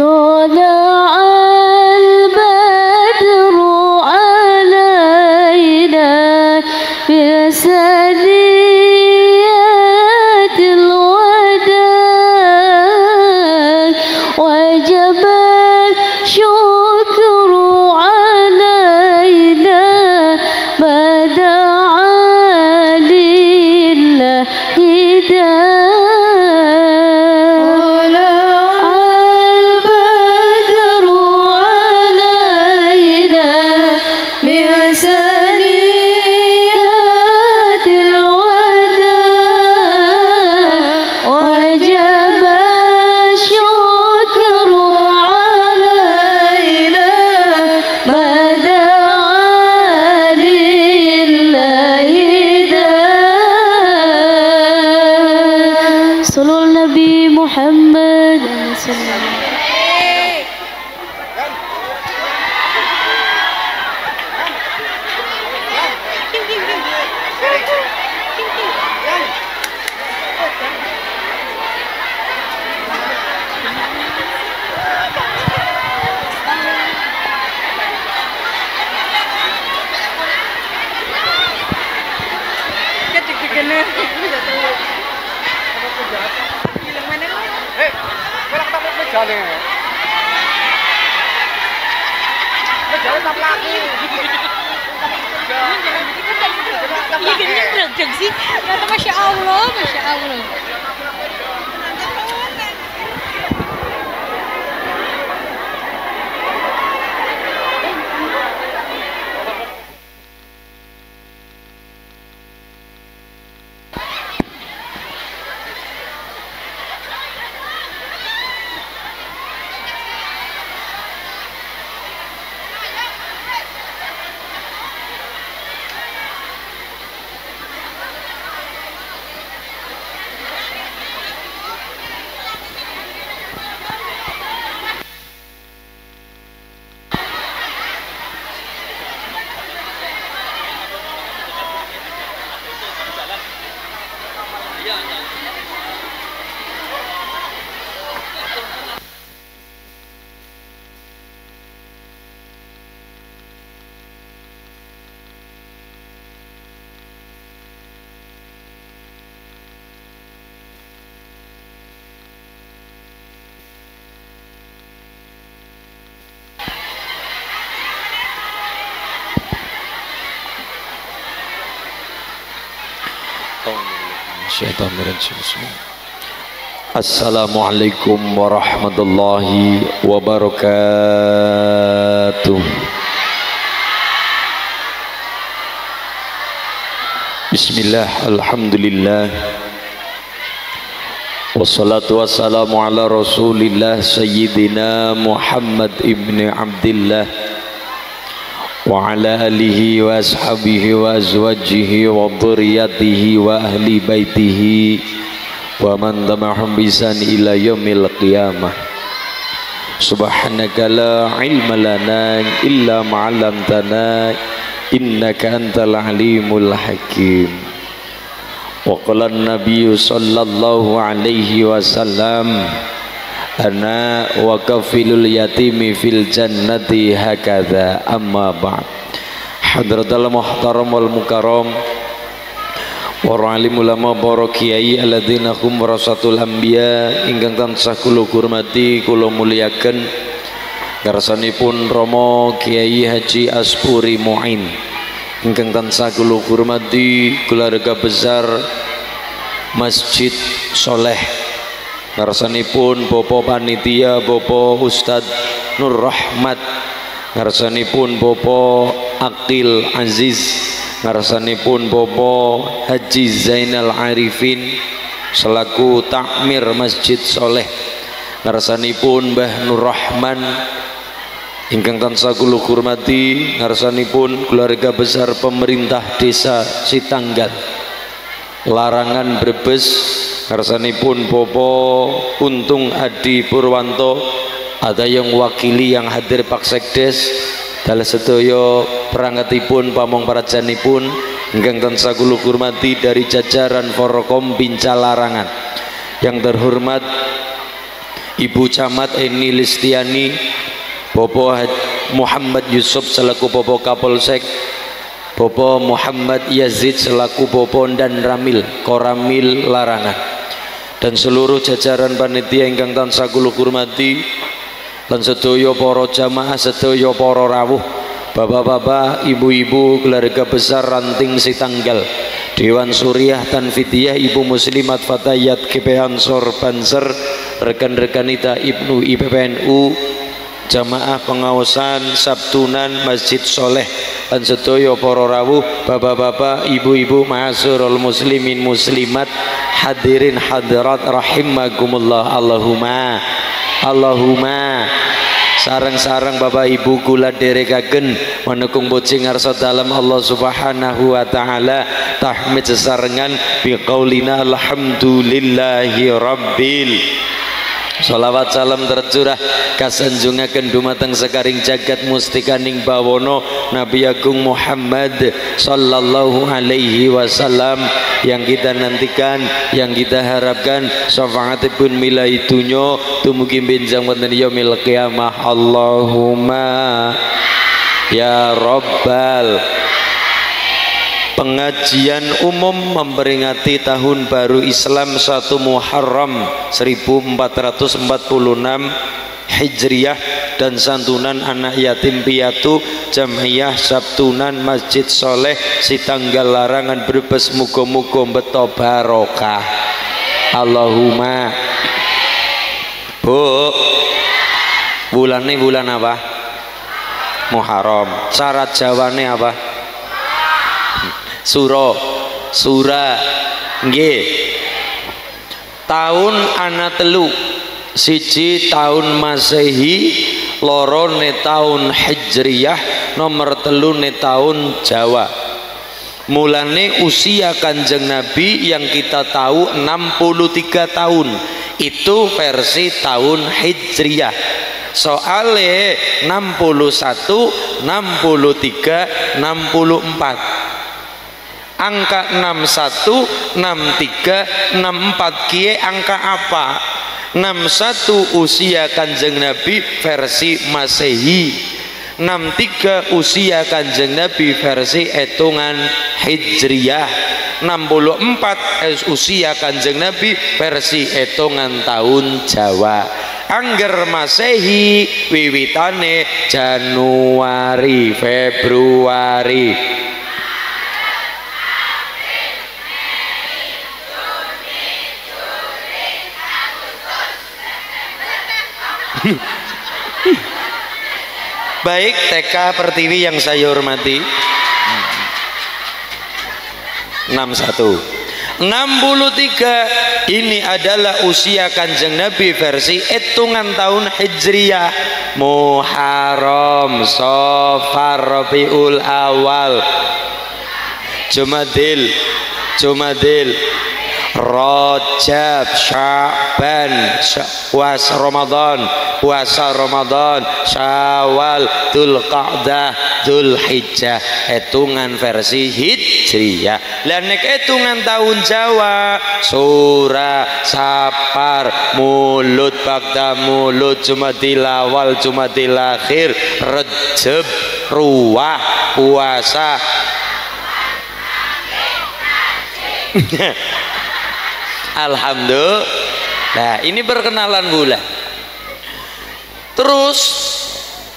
So the Syaitanirrajim. Assalamualaikum warahmatullahi wabarakatuh. Bismillah, alhamdulillah. Wassalatu wassalamu ala rasulillah Sayyidina Muhammad ibn Abdillah وعلى آله وأصحابه وأزواجه وذريته وأهل بيته ومن تبعهم بإحسان إلى يوم القيامة. سبحانك لا علم لنا إلا ما علمتنا إنك أنت العليم الحكيم. وقال النبي صلى الله عليه وسلم ana wa kafilul yatimi fil jannati hakadha amma ba'd. Hadratal muhtaram wal mukarram. Para alim ulama para kiai alladzina hum warasatul anbiya ingkang tansah kula hormati kula muliaken garsanipun romo Kiai Haji Aspuri Muin ingkang tansah kula hormati keluarga besar Masjid Soleh ngarsanipun Bapak panitia Bapak Ustad Nur Rahmat. Ngarsanipun Bapak Akil Aziz. Ngarsanipun Bapak Haji Zainal Arifin selaku takmir Masjid Soleh. Ngarsanipun Mbah Nur Rahman. Ingkang tansah kula hormati ngarsanipun keluarga besar pemerintah desa Sitanggal larangan Brebes ngarsanipun Popo Untung Adi Purwanto. Ada yang wakili yang hadir Pak Sekdes. Dalam sedaya perangatipun pamong parajanipun ingkang tansah kula hormati dari jajaran Forkom Binca Larangan. Yang terhormat Ibu Camat Eni Listiani Bopo Muhammad Yusuf selaku Bopo Kapolsek Bopo Muhammad Yazid selaku Bopo dan Ramil Koramil Larangan dan seluruh jajaran panitia ingkang tansah kula hormati lan sedaya para jamaah sedaya para rawuh Bapak-bapak, ibu-ibu, keluarga besar ranting si tanggal Dewan Suriah Tanfidiyah Ibu Muslimat Fatayat KP Ansor Banser rekan-rekan ita Ibnu IPPNU jamaah pengawasan Sabtunan Masjid Soleh dan sedaya para rawuh bapak-bapak ibu-ibu ma'asyiral muslimin muslimat hadirin hadirat rahimakumullah. Allahumma Allahumma. Sarang-sarang Bapak Ibu kula derekaken menukung bocing ngarsa dalam Allah Subhanahu wa taala. Tahmid sesarengan biqaulina alhamdulillahi rabbil Salawat salam tercurah kasanjungaken dumateng sekaring jagat mustikaning bawono Nabi Agung Muhammad sallallahu alaihi wasallam yang kita nantikan yang kita harapkan syafaatipun mila itunyo tumugi benjang wonten yaumil qiyamah. Allahumma ya rabbal pengajian umum memperingati tahun baru Islam 1 Muharram 1446 Hijriyah dan santunan anak yatim piatu Jamiyah Sabtunan Masjid Soleh si tanggal larangan berbes mugo-mugo beto barokah Allahumma Bu bulan ini bulan apa? Muharram syarat jawane apa? Suro sura nggih. Tahun ana telu siji tahun masehi loro ne tahun hijriyah nomor telu ne tahun jawa. Mulane usia kanjeng nabi yang kita tahu 63 tahun. Itu versi tahun hijriyah. Soale 61 63 64 angka 61 63 64 kie angka apa? 61 usia kanjeng Nabi versi Masehi. 63 usia kanjeng Nabi versi hitungan Hijriyah 64 usia kanjeng Nabi versi hitungan tahun Jawa. Angger Masehi wiwitane Januari Februari Baik TK Pertiwi yang saya hormati. 61 63 ini adalah usia kanjeng Nabi versi hitungan tahun Hijriyah Muharram Sofar Rabiul Awal. Jumadil Jumadil Rajab, Sya'ban, puasa Ramadan, puasa Ramadan, Syawal, Dzulqa'dah, Dzulhijjah. Hitungan versi Hijriyah. Lah nek hitungan tahun Jawa, Surah, Sapar, Mulut, Bakta Mulut, Jumadil Awal, Jumadil Akhir, Rejab, Ruah, puasa Alhamdulillah. Nah, ini perkenalan bulan. Terus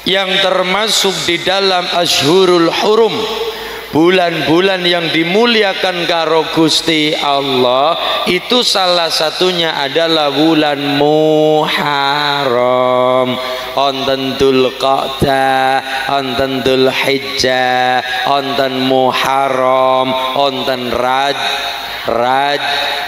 yang termasuk di dalam Ashurul Hurum bulan-bulan yang dimuliakan karo Gusti Allah itu salah satunya adalah bulan Muharram onten Dzulqa'dah onten Dzulhijjah onten Muharram onten Raj Raj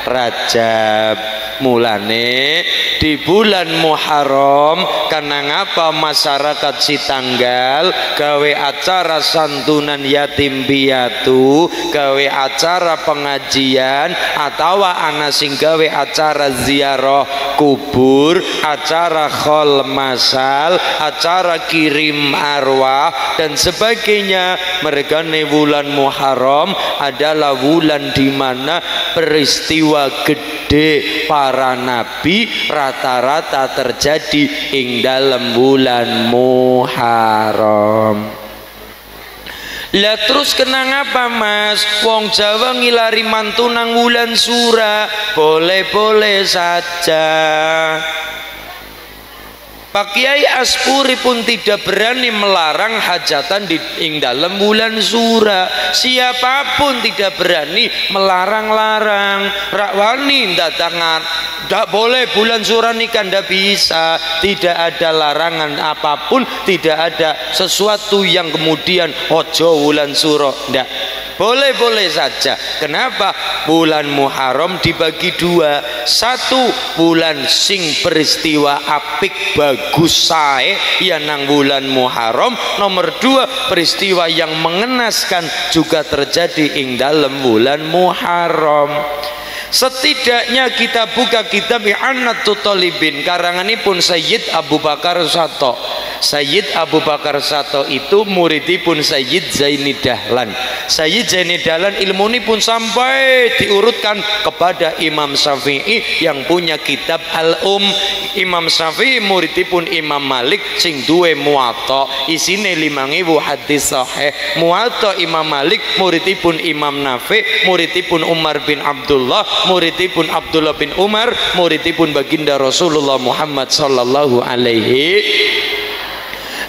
Rajab mulane di bulan Muharram karena ngapa masyarakat si tanggal gawe acara santunan yatim piatu gawe acara pengajian atau ana sing gawe acara ziarah kubur acara khol masal acara kirim arwah dan sebagainya. Mereka bulan Muharram adalah bulan di mana peristiwa gede gede para nabi rata-rata terjadi ing dalam bulan Muharram. Lah terus kenang apa mas? Wong Jawa ngilari mantu nang wulan sura. Boleh-boleh saja Pak Kiai Aspuri pun tidak berani melarang hajatan di ing dalam bulan sura. Siapa pun tidak berani melarang-larang. Rakwani datangan tidak boleh bulan sura nikah tidak bisa. Tidak ada larangan apa pun, tidak ada sesuatu yang kemudian ojo bulan sura. Tidak boleh-boleh saja. Kenapa bulan Muharram dibagi dua? Satu bulan sing peristiwa apik bagus sae ya nang bulan Muharram. Nomor dua peristiwa yang mengenaskan juga terjadi ing dalam bulan Muharram setidaknya kita buka kitab I'anatul Talibin. Karangan ini pun Sayyid Abu Bakar Sato. Sayyid Abu Bakar Sato itu muridipun Sayyid Zaini Dahlan. Sayyid Zaini Dahlan ilmu ini pun sampai diurutkan kepada Imam Syafi'i yang punya kitab Al-Um. Imam Syafi'i muridipun Imam Malik sing duwe muwatta. Isine 5000 hadis sahih. Muwatta Imam Malik muridipun Imam Nafi muridipun Umar bin Abdullah muridipun Abdullah bin Umar muridipun baginda Rasulullah Muhammad sallallahu alaihi.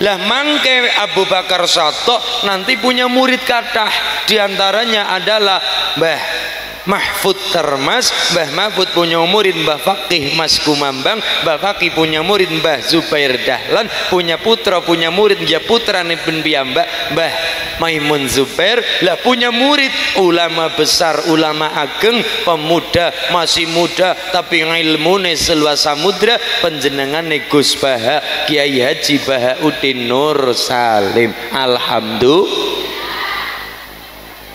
Lah mangke Abu Bakar Sato nanti punya murid kathah di antaranya adalah Mbah Mahfud Termas Mbah Mahfud punya murid Mbah Fakih Mas Kumambang Mbah Fakih punya murid Mbah Zubair Dahlan punya putra punya murid ya putra pun piyambak Mbah Maimun Zubair. Lah punya murid ulama besar ulama ageng pemuda masih muda tapi ilmune seluas samudra penjenengane Gus Baha Kiai Haji Bahauddin Nur Salim. Alhamdulillah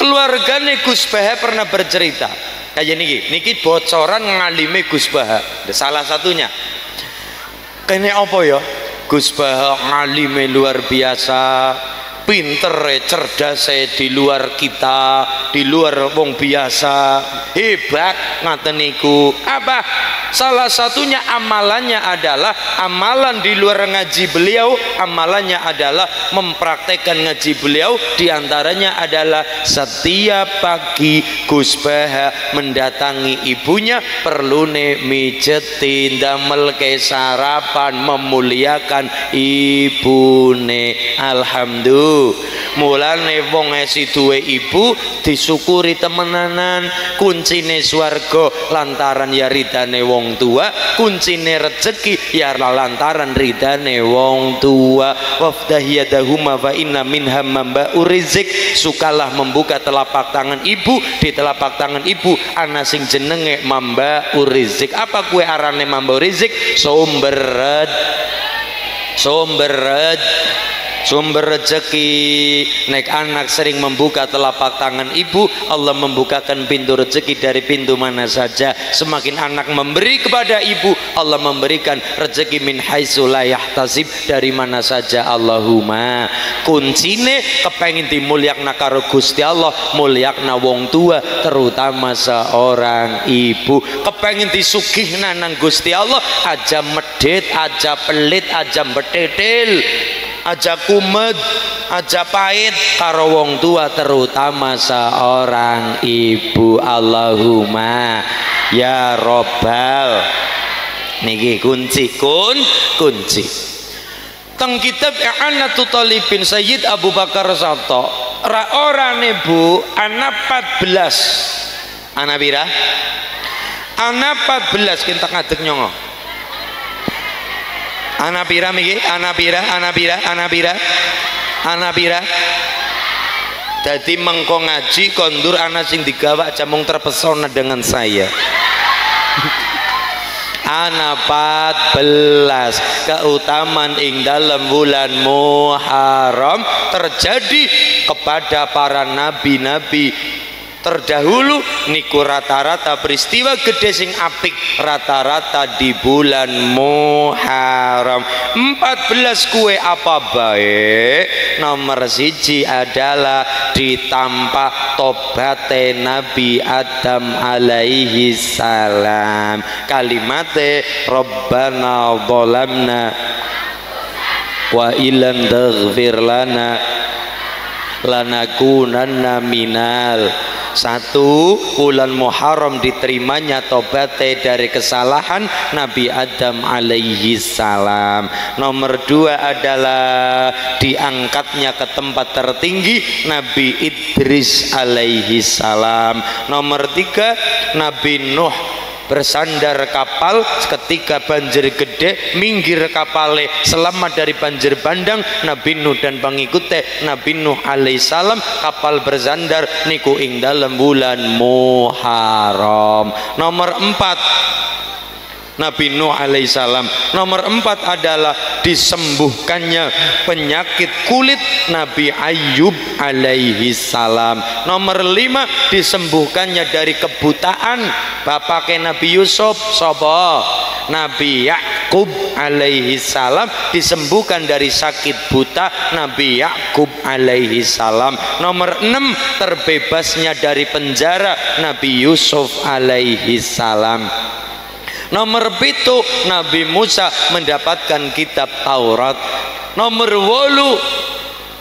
keluargane Gus Baha pernah bercerita. Kayak niki niki bocoran ngalime Gus Baha. Salah satunya. Kene apa ya? Gus Baha ngalime luar biasa pinter cerdas di luar kita di luar wong biasa. Hebat ngaten niku. Apa? Salah satunya amalannya adalah amalan di luar ngaji beliau amalannya adalah mempraktekkan ngaji beliau di antaranya adalah setiap pagi Gus Baha mendatangi ibunya perlu ne mijetin damel ke sarapan memuliakan ibune. Alhamdulillah mulane wong esi duwe ibu disyukuri temenanan. Kuncine swarga lantaran ya ridane wong tua. Kuncine rezeki ya lantaran ridane wong tua. Wafdah yadahuma fa inna minha mamba urizik sukalah membuka telapak tangan ibu. Di telapak tangan ibu ana sing jenenge mamba urizik apa kue arane mamba urizik sumber sumber sumber rezeki naik anak sering membuka telapak tangan ibu Allah membukakan pintu rezeki dari pintu mana saja. Semakin anak memberi kepada ibu Allah memberikan rezeki min haitsu la yahtasib dari mana saja Allahumma. Kuncine kepengin dimulyakna karo Gusti Allah mulyakna wong tua terutama seorang ibu. Kepengin disugihna nang Gusti Allah aja medit aja pelit aja betetil aja kumet aja pahit karo wong tua terutama seorang ibu. Allahumma ya robbal. Niki kunci kun kunci. Teng kitab I'anatul Talibin Sayyid Abu Bakar Sato ra ora bu anak 14 anak bira anak 14 kita ngadeg nyongo Anapira miki, anapira, anapira, anapira, anapira. Jadi mengko ngaji kondur anak sing digawa jamung terpesona dengan saya. Anak 14 keutamaan ing dalam bulan Muharram terjadi kepada para nabi-nabi terdahulu niku rata-rata peristiwa gede sing apik. Rata-rata di bulan Muharram. 14 kue apa baik? Nomor siji adalah ditampak tobate Nabi Adam alaihi salam. Kalimate Rabbana dhalamna wa ilam taghfir lana lanakunanna minal satu bulan Muharram diterimanya tobatnya dari kesalahan Nabi Adam alaihi salam. Nomor dua adalah diangkatnya ke tempat tertinggi Nabi Idris alaihi salam. Nomor tiga Nabi Nuh bersandar kapal ketika banjir gede minggir kapale selamat dari banjir bandang. Nabi Nuh dan pengikutnya Nabi Nuh alaihissalam kapal bersandar niku ing dalam bulan Muharram. Nomor empat Nabi Nuh alaihissalam nomor empat adalah disembuhkannya penyakit kulit Nabi Ayub alaihissalam nomor lima disembuhkannya dari kebutaan bapaknya Nabi Yusuf. Sobo Nabi Yakub alaihissalam disembuhkan dari sakit buta Nabi Yakub alaihissalam nomor enam terbebasnya dari penjara Nabi Yusuf alaihissalam nomor pitu Nabi Musa mendapatkan kitab Taurat. Nomor wolu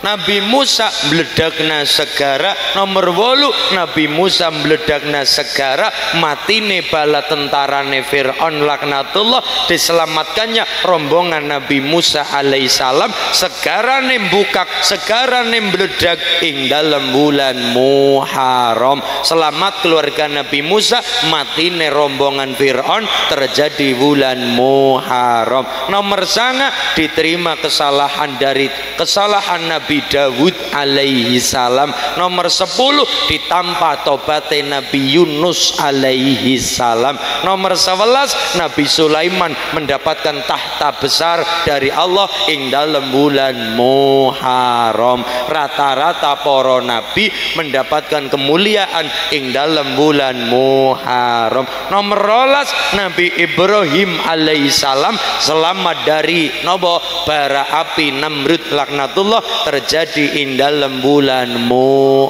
Nabi Musa meledakna segara nomor wolu Nabi Musa meledakna segara matine bala tentarane Fir'aun laknatullah diselamatkannya. Rombongan Nabi Musa alaihissalam segara bukak segara meledak ing dalam bulan Muharram. Selamat keluarga Nabi Musa matine rombongan Fir'aun terjadi bulan Muharram. Nomor sana diterima kesalahan dari kesalahan Nabi Nabi Dawud alaihi salam. Nomor 10 ditampa tobate Nabi Yunus alaihi salam. Nomor 11 Nabi Sulaiman mendapatkan tahta besar dari Allah ing dalam bulan Muharram. Rata-rata para nabi mendapatkan kemuliaan ing dalam bulan Muharram. Nomor rolas Nabi Ibrahim alaihi salam selamat dari nobo bara api Namrud laknatullah ter terjadi in dalam bulan mu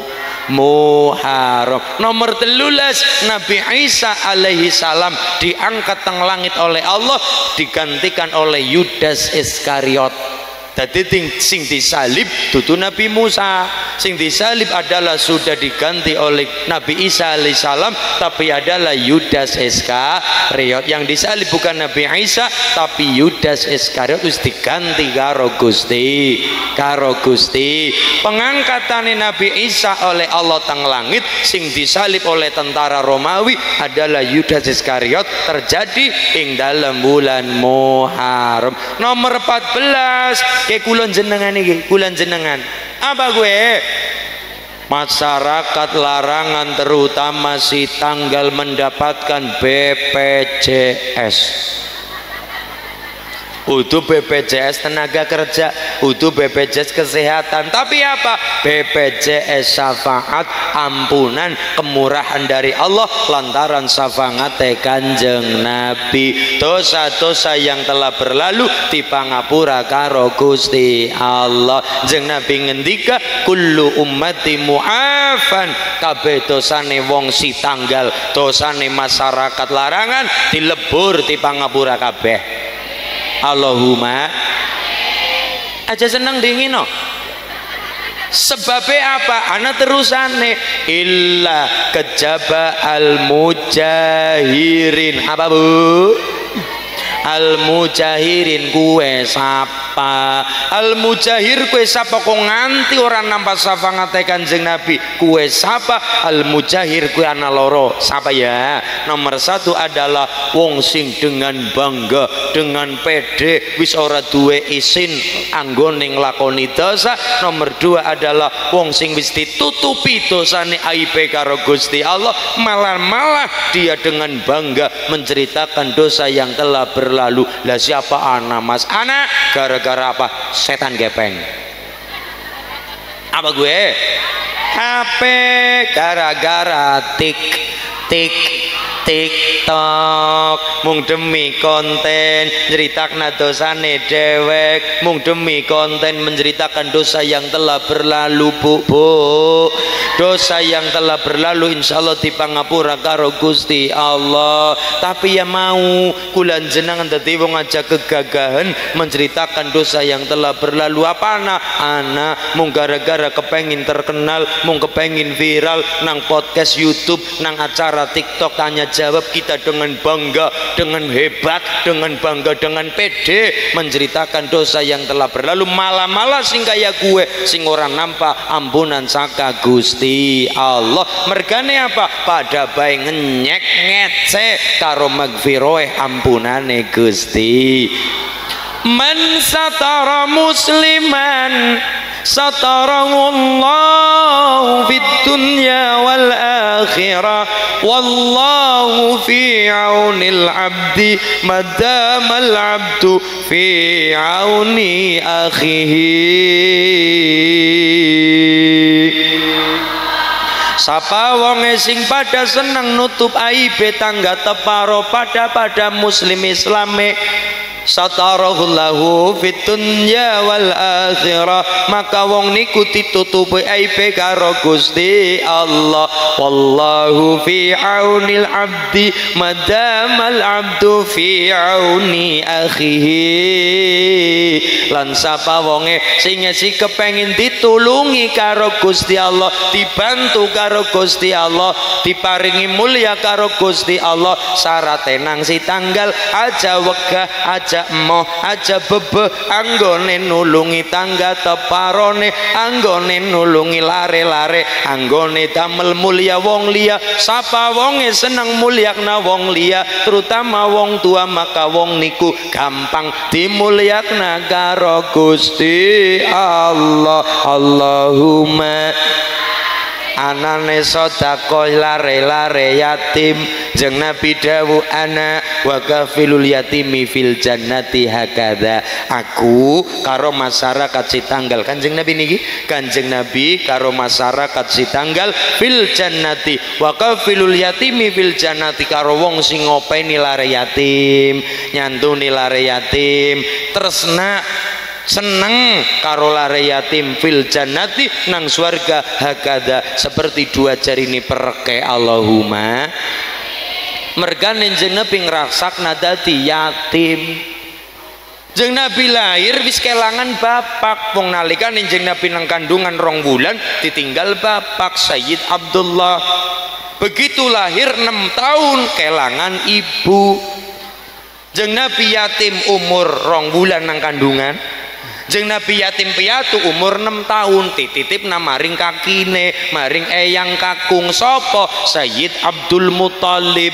Muharram nomor telulas Nabi Isa alaihi salam diangkat teng langit oleh Allah digantikan oleh Yudas Iskariot jadi sing disalib tutu Nabi Musa. Sing disalib adalah sudah diganti oleh Nabi Isa alaihissalam tapi adalah Yudas Iskariot. Yang disalib bukan Nabi Isa tapi Yudas Iskariot harus diganti karo Gusti karo Gusti. Pengangkatan Nabi Isa oleh Allah tang langit sing disalib oleh tentara Romawi adalah Yudas Iskariot terjadi ing dalam bulan Muharram. Nomor 14 ke kulon jenengan iki kulon jenengan. Apa gue? Masyarakat larangan terutama si tanggal mendapatkan BPJS Utuh BPJS tenaga kerja, utuh BPJS kesehatan. Tapi apa? BPJS syafaat, ampunan, kemurahan dari Allah lantaran syafaat kanjeng Nabi. Dosa-dosa yang telah berlalu di pangapura karo Gusti Allah. Jeng Nabi ngendika kullu ummati mu'afan kabeh dosane wong si tanggal, dosane masyarakat larangan dilebur di pangapura kabeh. Allahumma. Aja seneng dingin no? Sebabnya apa? Anak terusane illa kejaba al mujahirin apa bu? Al mujahirin kue sapa? Al mujahir kue sapa? Kok nganti orang nampak sapa ngate kanjeng nabi? Kue sapa? Al mujahir kue ana loro. Sapa ya? Nomor satu adalah wong sing dengan bangga dengan pede wis ora duwe isin anggone nglakoni dosa. Nomor dua adalah wong sing wis ditutupi dosane aib karo Gusti Allah malah malah dia dengan bangga menceritakan dosa yang telah ber berlalu. Lah siapa anak mas? Anak gara-gara apa? Setan gepeng. Apa gue? HP gara-gara tik tik TikTok. Mung demi konten nyeritakna dosane dewek mung demi konten menceritakan dosa yang telah berlalu bu bu. Dosa yang telah berlalu insya Allah dipangapura karo Gusti Allah. Tapi ya mau kulan jenangan dadi wong aja kegagahan menceritakan dosa yang telah berlalu. Apa anak? Anak. Mung gara-gara kepengin terkenal mung kepengin viral nang podcast YouTube nang acara TikTok tanya jawab kita dengan bangga dengan hebat dengan bangga dengan pede menceritakan dosa yang telah berlalu. Malah-malah sing kaya gue sing ora nampak ampunan saka Gusti Allah. Mergane apa? Pada bae ngenyek ngece karo magfiroe ampunane Gusti man satara musliman satarahullahu fid dunya wal akhirah wallahu fi aunil abdi madamal abdu fi auni akhihi. Sapa wonge sing pada seneng nutup aibe tangga teparo pada pada muslim islame satarahullahu fit wal akhirah. Maka wong niku ditutupi aibe karo Gusti Allah. Wallahu fi aunil abdi madamal abdu fi auni akhihi. Lan sapa wonge sing si kepengin ditulungi karo Gusti Allah dibantu karo Gusti Allah diparingi mulia karo Gusti Allah. Syarat tenang si tanggal aja wegah aja moh aja bebe anggone nulungi tangga teparone anggone nulungi lare-lare anggone damel mulia wong liya. Sapa wonge seneng mulyakna wong liya terutama wong tua maka wong niku gampang dimulyakna karo Gusti Allah. Allahumma anane sedekah lare-lare yatim. Jeng Nabi dawu ana wa kafilul yatimi fil jannati hakada aku karo masyarakat si tanggal kanjeng Nabi niki? Kanjeng Nabi karo masyarakat si tanggal fil jannati. Wa kafilul yatimi fil jannati. Karo wong sing ngopeni lare yatim nyantuni lare yatim. Tresna seneng karo lare yatim fil jannati nang swarga hakada. Seperti dua jari ini perke Allahumma. Mergane jeneng Nabi ngrasakna dadi yatim. Jeng Nabi lahir wis kelangan bapak. Wong nalika jeng Nabi nang kandungan rong bulan ditinggal bapak Sayyid Abdullah. Begitu lahir 6 tahun kelangan ibu. Jeng Nabi yatim umur rong bulan nang kandungan Jeng Nabi yatim piatu umur 6 tahun tititip maring kakine maring eyang kakung sopo Sayyid Abdul Muthalib.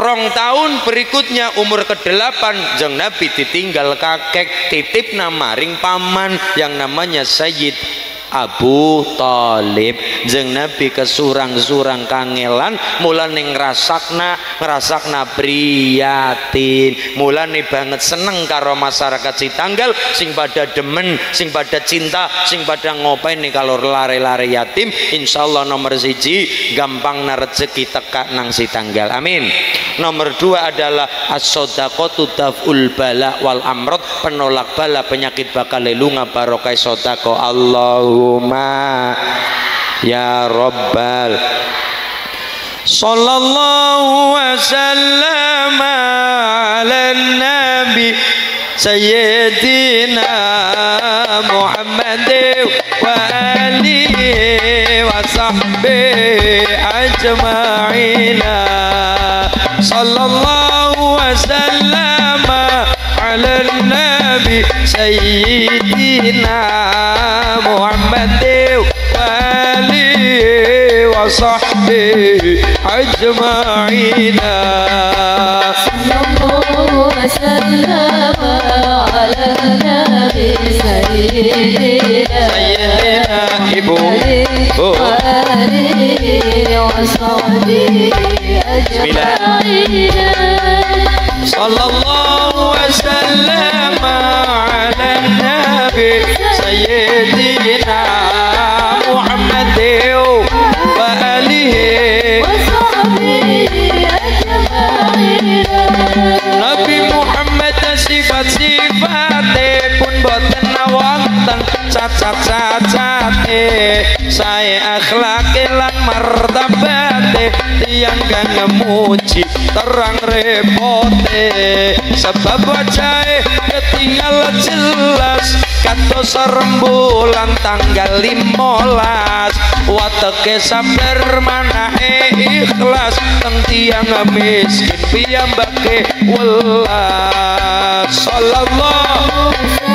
Rong tahun berikutnya umur ke-8 jeng Nabi ditinggal kakek titip maring paman yang namanya Sayyid Abu Talib. Jeng Nabi kesurang-surang kangelan mulane ngrasakna ngrasakna priyatin. Mulane banget seneng karo masyarakat si tanggal sing pada demen sing pada cinta sing pada ngopeni kalau lare-lare yatim. Insyaallah nomor siji gampang rezeki teka nang si tanggal amin. Nomor dua adalah as-sodaqatu daf'ul bala wal amrod penolak bala penyakit bakal lelunga barokai sodako Allahumma ya Rabbal sallallahu wasallam ala nabi sayyidina Muhammad wa alihi wa sahbihi ajma'ina sallallahu wasallam ala nabi sayyidina Muhammad وصحبه أجمعين صلى الله وسلم على سيدنا وصحبه أجمعين صلى الله وسلم على النبي سيدنا cacat eh. Saya akhlak elang martabat eh tiang kang ngemuji terang repote. Sebab wajah eh, ketinggalan jelas kato serembulan tanggal limolas. Wateke sabar mana eh ikhlas teng tiang miskin piyambake welas. Sallallahu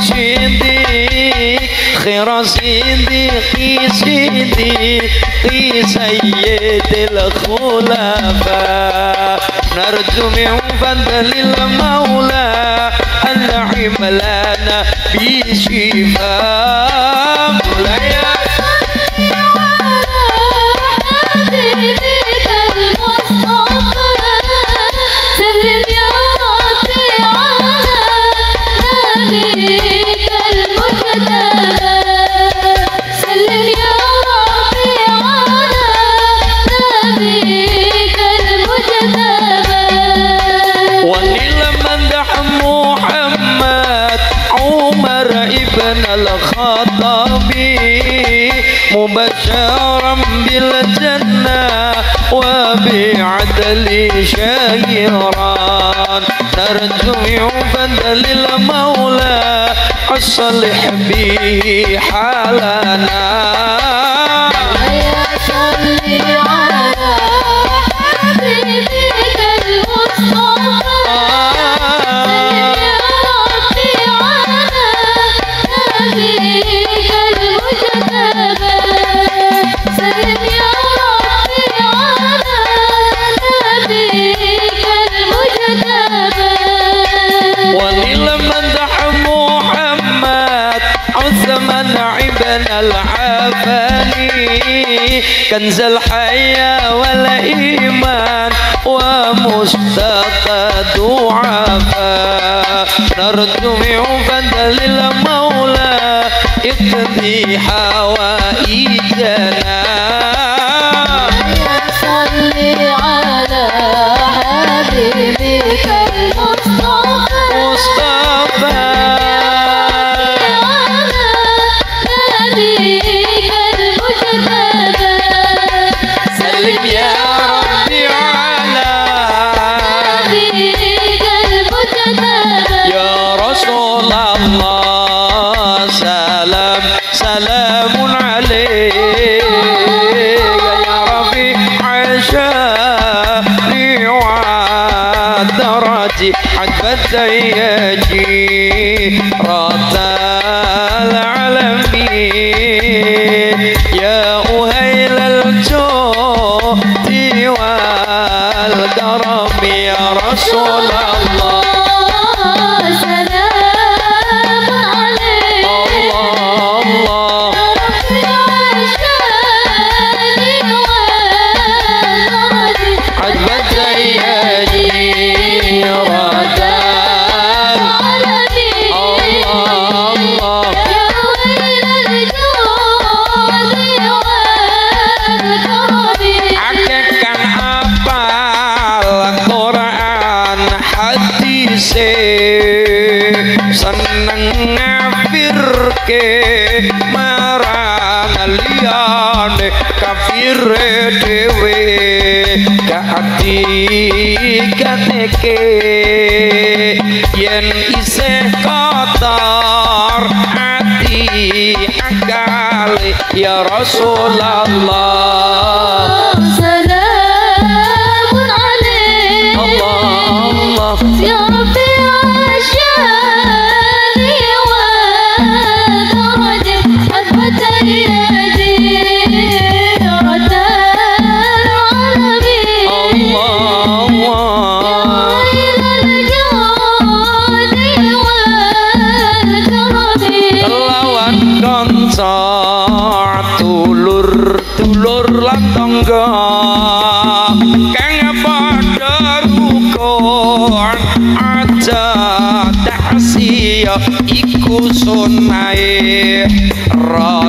سيدي خير سيدي قي سيدي قي سيد الخلفاء. نرجو من فضل المولى أن نعم بشفاء. صلح بي حالنا. كنز الحياة والإيمان ومشتاق دعافا نرجع فدل المولى اقضي حوائي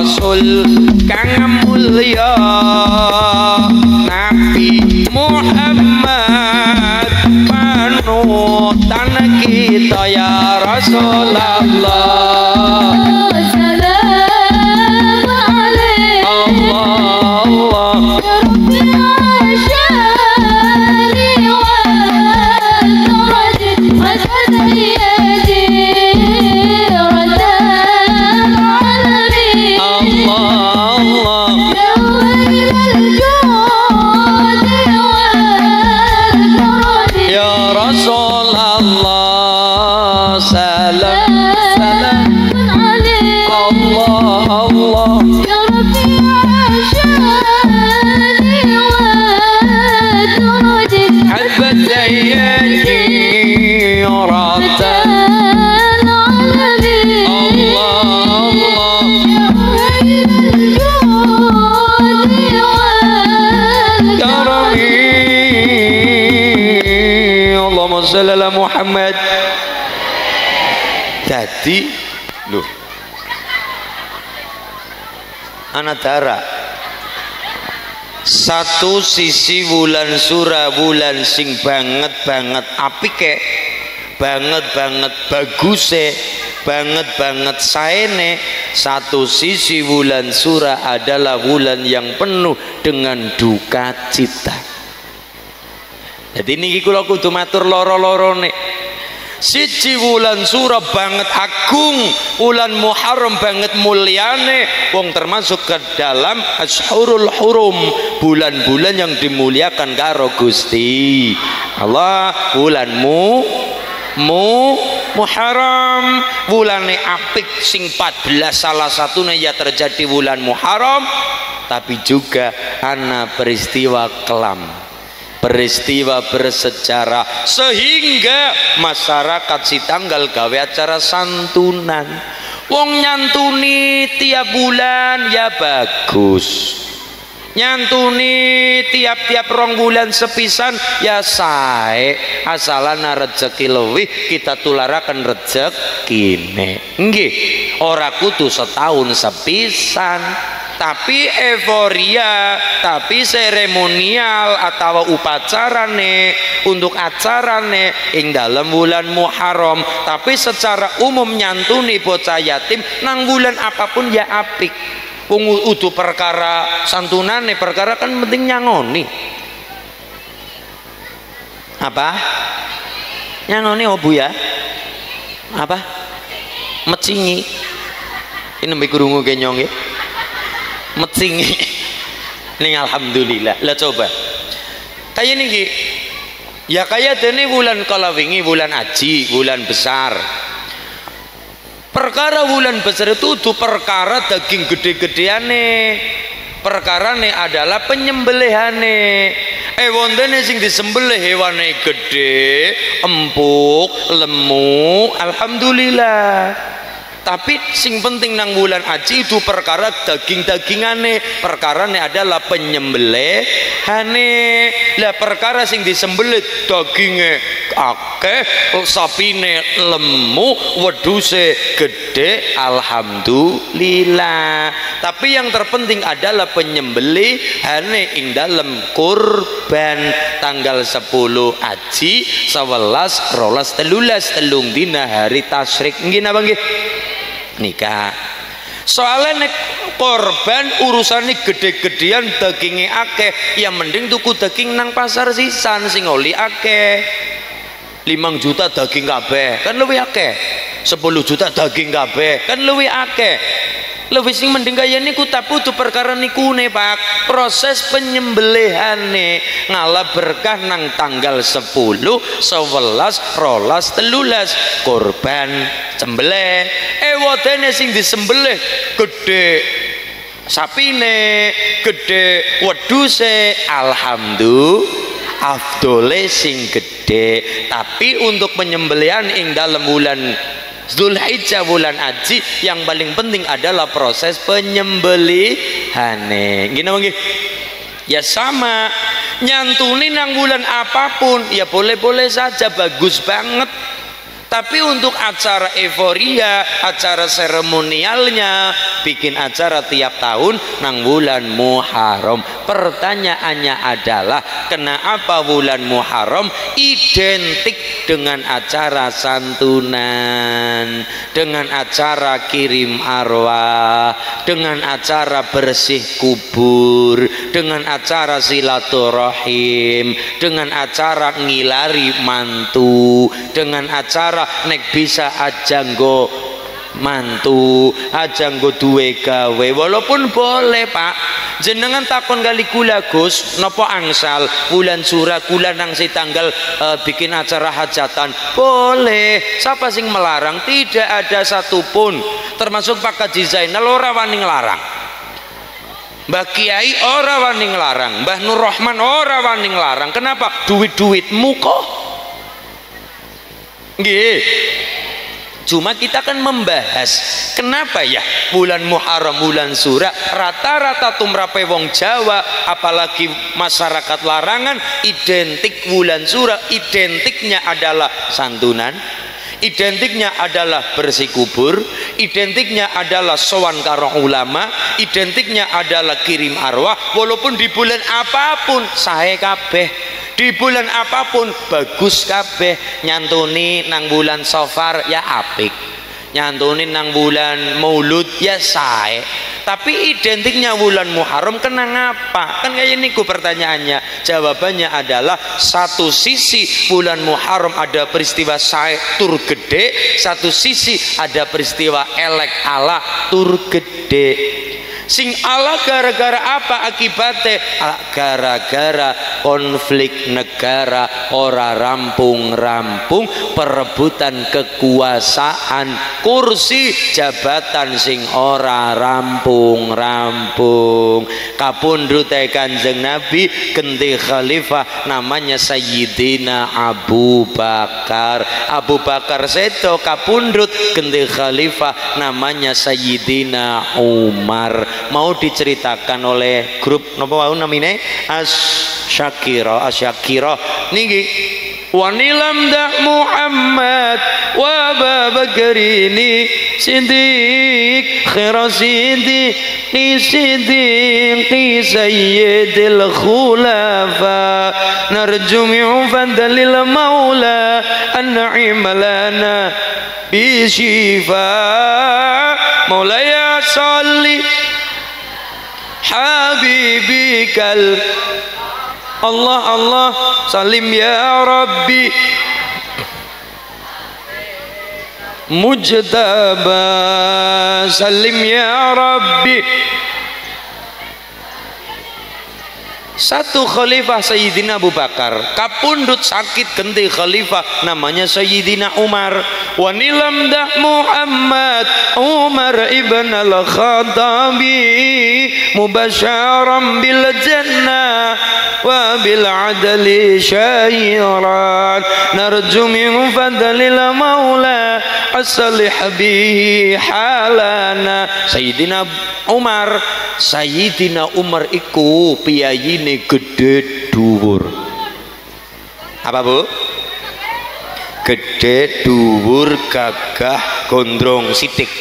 sol. Ala Muhammad. Jadi Loh Anak dara. Satu sisi bulan surah bulan sing banget banget apik ke banget banget bagus banget banget saene. Satu sisi bulan surah adalah bulan yang penuh dengan duka cita jadi niki kula kudu matur loro-loro nih siji wulan surah banget agung wulan muharram banget mulyane wong termasuk ke dalam ashurul hurum bulan-bulan yang dimuliakan karo Gusti. Allah bulanmu mu Muharram. Bulane apik sing 14 salah satunya ya terjadi bulan Muharram tapi juga ana peristiwa kelam peristiwa bersejarah sehingga masyarakat si tanggal gawe acara santunan. Wong nyantuni tiap bulan ya bagus. Nyantuni tiap-tiap rong bulan sepisan ya sae. Asalana rezeki lebih kita tularakan rezekine nggih ora kudu setahun sepisan tapi euforia tapi seremonial atau upacarane untuk acarane ing dalam bulan Muharram. Tapi secara umum nyantuni bocah yatim nang bulan apa pun ya apik. Wong udu perkara santunane perkara kan penting nyangoni. Apa? Nyangoni obu ya? Apa? Mecingi. Ini nembe kurungu kenyong ya mecingi. Ini alhamdulillah. Lah coba. Kayak ini Ki. ya kayak ini bulan kalawingi bulan aji bulan besar. Perkara bulan besar itu tuh perkara daging gede-gedeane. Perkara nih adalah penyembelihane. Eh wondene sing disembelih hewane gede empuk lemu alhamdulillah tapi sing penting nang bulan haji itu perkara daging-dagingane. Perkara nih adalah penyembelihane. Lah perkara sing disembelih dagingnya akeh sapine lemu weduse gede alhamdulillah. Tapi yang terpenting adalah penyembelihane ing dalam kurban. Tanggal 10 haji 11 rolas telulas telung dina hari tasrik. Nggih nggih nikah. Soalnya nek korban urusannya gede-gedean dagingnya akeh ya mending tuku daging nang pasar sisan sing oli akeh. 5 juta daging kabeh kan lebih akeh. 10 juta daging kabeh kan lebih akeh lebih sing mending kaya niku itu perkara niku nih pak. Proses penyembelihane ngalah berkah nang tanggal 10 11 rolas telulas. Korban sembelih eh wadene sing disembelih gede sapine gede weduse alhamdulillah afdole sing gede tapi untuk penyembelihan ing dalam bulan Zulhijjah bulan haji yang paling penting adalah proses penyembelihan gini nggih? Ya sama nyantuni nang bulan apa pun ya boleh-boleh saja bagus banget tapi untuk acara euforia acara seremonialnya bikin acara tiap tahun nang bulan Muharram. Pertanyaannya adalah kenapa bulan Muharram? Identik dengan acara santunan dengan acara kirim arwah dengan acara bersih kubur dengan acara silaturahim dengan acara ngilari mantu dengan acara nek bisa aja nggo mantu aja nggo duwe gawe. Walaupun boleh pak. Jenengan takon kali kula Gus nopo angsal? Bulan surah kula nang si tanggal uh, bikin acara hajatan. Boleh. Siapa sing melarang? Tidak ada satupun. Termasuk Pak Haji Zainal ora wani nglarang Mbah Kiai ora wani nglarang Mbah Nur Rahman ora wani nglarang kenapa? Duit-duitmu kok Nggih. Cuma kita kan membahas kenapa ya bulan Muharram bulan Surah rata-rata tumrape wong Jawa apalagi masyarakat larangan identik bulan Surah identiknya adalah santunan identiknya adalah bersih kubur identiknya adalah sowan karo ulama identiknya adalah kirim arwah walaupun di bulan apa pun saya kabeh di bulan apa pun bagus kabeh nyantuni nang bulan sofar ya apik nyantuni nang bulan maulud ya sae. Tapi identiknya bulan Muharram kena ngapa kan kayak ini pertanyaannya. Jawabannya adalah satu sisi bulan Muharram ada peristiwa sae tur gede satu sisi ada peristiwa elek ala tur gede sing Allah gara-gara apa akibatnya? Gara-gara konflik negara ora rampung-rampung perebutan kekuasaan kursi jabatan sing ora rampung-rampung. Kapundhut kanjeng Nabi genti khalifah namanya Sayyidina Abu Bakar. Abu Bakar seto kapundhut. Genti khalifah namanya Sayyidina Umar mau diceritakan oleh grup napa wau namine As Syakira As Syakira niki wanilam dah Muhammad wa Abu Bakar ini Siddiq khair Siddiq ni Siddiq sayyidil khulafa narju min fadlil maula an'im lana bishifa مولاي صل habibikal. Allah Allah salim ya Rabbi. Mujtaba salim ya Rabbi. Satu khalifah Sayyidina Abu Bakar. Kapundut sakit genti khalifah Namanya Sayyidina Umar. Wanilam dah Muhammad Umar ibn al-Khattabi Mubasyaram bil jannah Wa bil adli syairan. Narju min fadlil maula Asalih bihi halana. Sayyidina Umar Sayyidina Umar iku piyayine gede dhuwur. Apa Bu? Gede dhuwur gagah gondrong sitik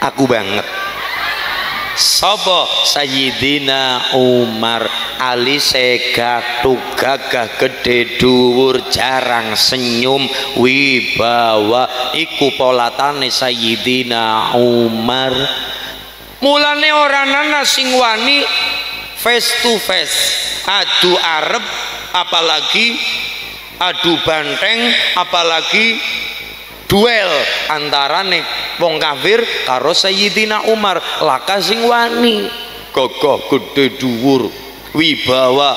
aku banget Sopo? Sayyidina Umar. Ali sega gagah gede dhuwur jarang senyum wibawa. Iku polatane Sayyidina Umar. Mulane orang nana sing wani face to face. Adu arep apalagi adu banteng apalagi duel antarane wong kafir karo Sayyidina Umar. Laka sing wani. Gagah gede dhuwur wibawa.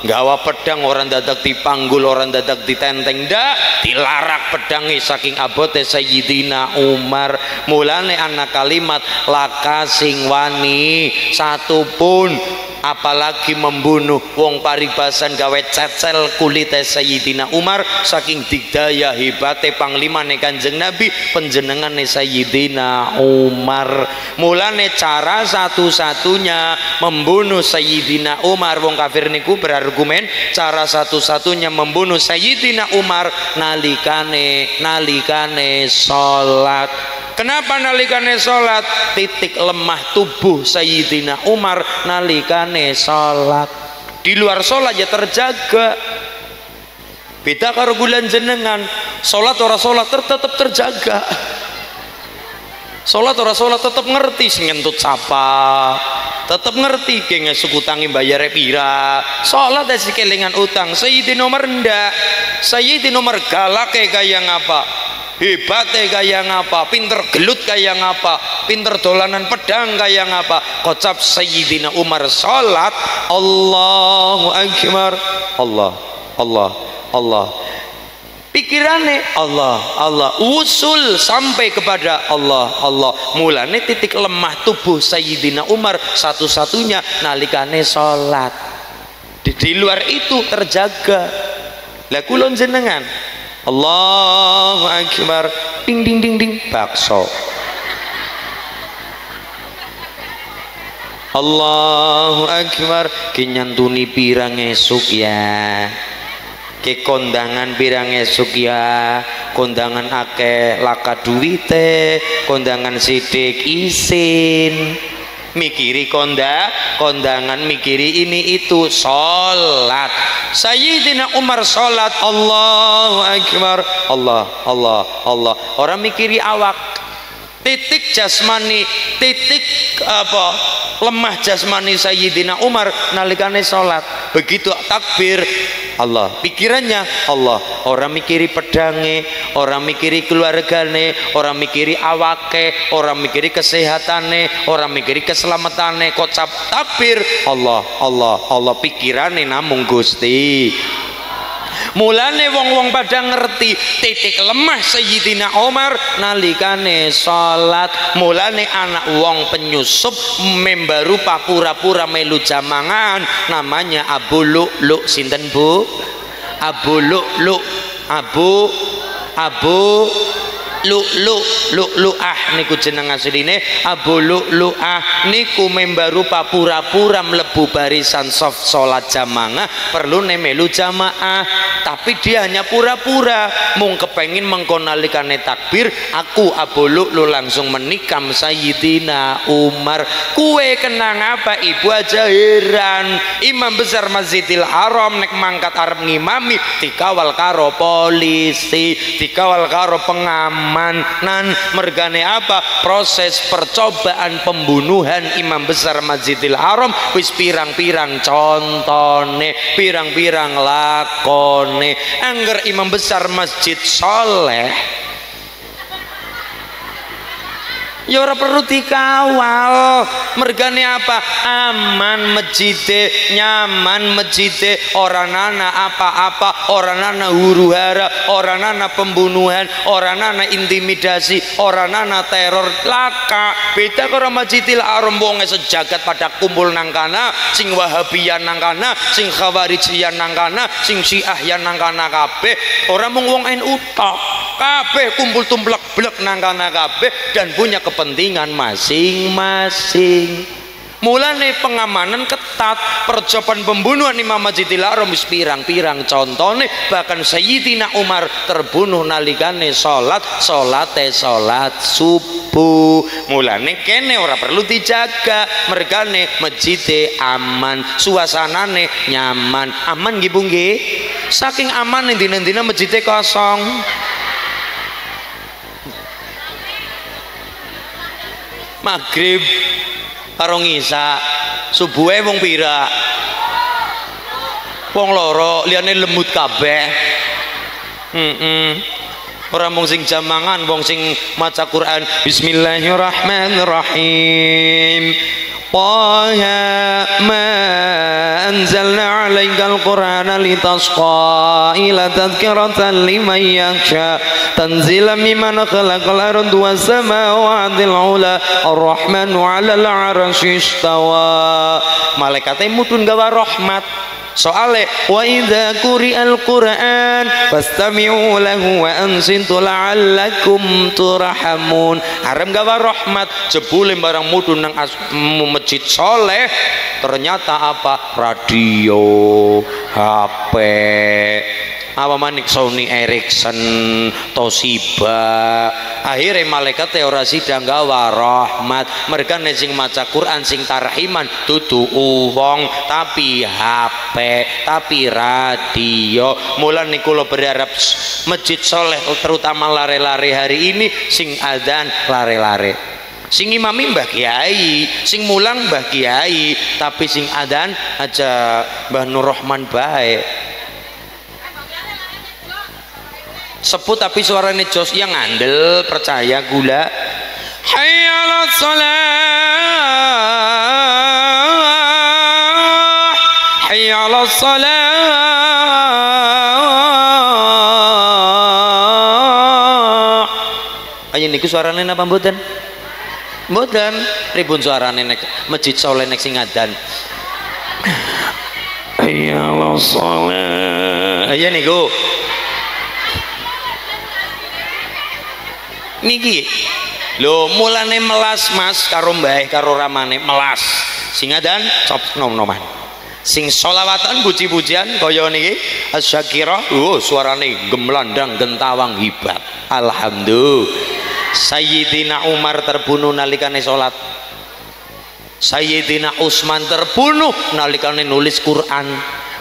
Gawa pedang orang dadak dipanggul orang dadak ditenteng. Ndak dilarak pedangnya saking abote Sayyidina Umar. Mulane anak kalimat laka sing wani. Satu pun apalagi membunuh wong paribasan gawe cecel kulit Sayyidina Umar saking digdaya hebate panglima kanjeng Nabi penjenengan Sayyidina Umar. Mulane cara satu-satunya membunuh Sayyidina Umar wong kafir niku berargumen cara satu-satunya membunuh Sayyidina Umar nalikane nalikane salat Kenapa nalikane salat titik lemah tubuh Sayyidina Umar nalikane salat. Di luar salat ya terjaga. Beda karo bulan jenengan, salat ora salat tetap terjaga. Salat ora salat tetap ngerti ngentut sapa. Tetap ngerti kenge suku tangi bayar pira. Salat si kelingan utang. Sayyidina Umar ndak. Sayyidina Umar galak kayak ngapa? Hebatnya kayak ngapa? Pinter gelut kayak ngapa? Pinter dolanan pedang kayak ngapa? Kocap Sayyidina Umar salat Allahu Akbar. Allah Allah Allah. Pikirannya Allah Allah. Usul sampai kepada Allah Allah. Mulane titik lemah tubuh Sayyidina Umar satu-satunya nalikane salat di, di luar itu terjaga. Lah kulon jenengan Allahu Akbar. Ding ding ding ding. Bakso. Allahu Akbar. Kinyantuni pirang esuk ya. Ke kondangan pirang esuk ya. Kondangan ake laka duwite. Kondangan sidik isin mikiri konda kondangan mikiri ini itu sholat. Sayyidina Umar sholat Allahu Akbar. Allah Allah Allah. Orang mikiri awak titik jasmani titik apa lemah jasmani Sayyidina Umar nalikane sholat. Begitu takbir Allah. Pikirannya Allah. Orang mikiri pedange orang mikiri keluargane orang mikiri awake orang mikiri kesehatane orang mikiri keselamatane kocap takbir Allah Allah Allah. Pikirannya namung Gusti mulane wong-wong pada ngerti titik lemah Sayyidina Umar nalikane salat mulane anak wong penyusup membaru pura-pura melu jamangan namanya Abu Lu'lu sinten Bu? Abu Lu'lu Abu Abu lu lu lu lu ah niku jeneng asline abu lu lu ah niku membaru pura-pura melebu barisan soft sholat jamaah. Perlu nemelu jamaah tapi dia hanya pura-pura. Mung kepengin mengkonalikane takbir aku abu lu lu langsung menikam Sayyidina Umar. Kue kenang apa ibu aja heran. Imam besar masjidil haram nek mangkat arab ngimami dikawal karo polisi dikawal karo pengam nan mergane apa? Proses percobaan pembunuhan imam besar Masjidil Haram. Wis pirang-pirang contone pirang-pirang lakone. Angger imam besar masjid soleh ya ora perlu dikawal. Mergane apa? Aman masjide nyaman masjide orang nana apa-apa orang nana huru hara orang nana pembunuhan orang nana intimidasi orang nana teror. Laka beda karo masjidil haram wonge sejagat pada kumpul nang kana sing wahabiyan nang kana sing khawarijiyan nang kana sing syiah yang nang kana kabeh. Orang mung wong NU kabeh kumpul tumblek blek nang kana kabeh dan punya kepentingan kepentingan masing-masing. Mulane pengamanan ketat percobaan pembunuhan Imam Masjidil Haram pirang-pirang contohnya bahkan Sayyidina Umar terbunuh nalikane salat salate salat subuh. Mulane kene ora perlu dijaga. Mergane masjid aman suasanane nyaman. Aman nggih saking aman dina-dina masjid kosong maghrib karo ngisa subuhe wong pira? Wong loro liyane lemut kabeh. Heeh mm -mm orang mung sing jamangan wong sing maca Quran. Bismillahirrahmanirrahim. Taha ma anzalna alaikal qur'ana litasqa ila tadhkiratan liman yakhsha. Tanzila mimman khalaqal ardu was samawati al ula ar-rahmanu 'alal 'arsyi istawa. Malaikate mudun gawa rahmat soale wa idza quri'al qur'an fastami'u lahu wa ansitu la'allakum turhamun. Gawa rahmat? Jebule barang mudun nang masjid soleh ternyata apa? Radio HP apa manik Sony Ericsson? Toshiba. Akhirnya malaikat ora sidang gawa rahmat mereka sing maca Quran sing tarhiman tutu uwong tapi HP tapi radio. Mulan niku lo berharap masjid soleh terutama lare-lare hari ini sing adan lare-lare. Sing imami mbah kiai sing mulang mbah kiai tapi sing adan aja mbah Nur Rahman baik sebut tapi suaranya jos yang ngandel percaya gula. Hayal salah hayal salah. Ayo niku suaranya apa mboten? Mboten. Ribun suaranya nek masjid soleh nek sing ngadan. Hayal salah. Ayo niku niki. Lho mulane melas mas karo mbah karo ramane melas. Sing adan cop nom-noman. Sing solawatan puji-pujian kaya niki asyakira oh suarane gemlandang gentawang hibat. Alhamdulillah. Sayyidina Umar terbunuh nalikane salat. Sayyidina Utsman terbunuh nalikane nulis Quran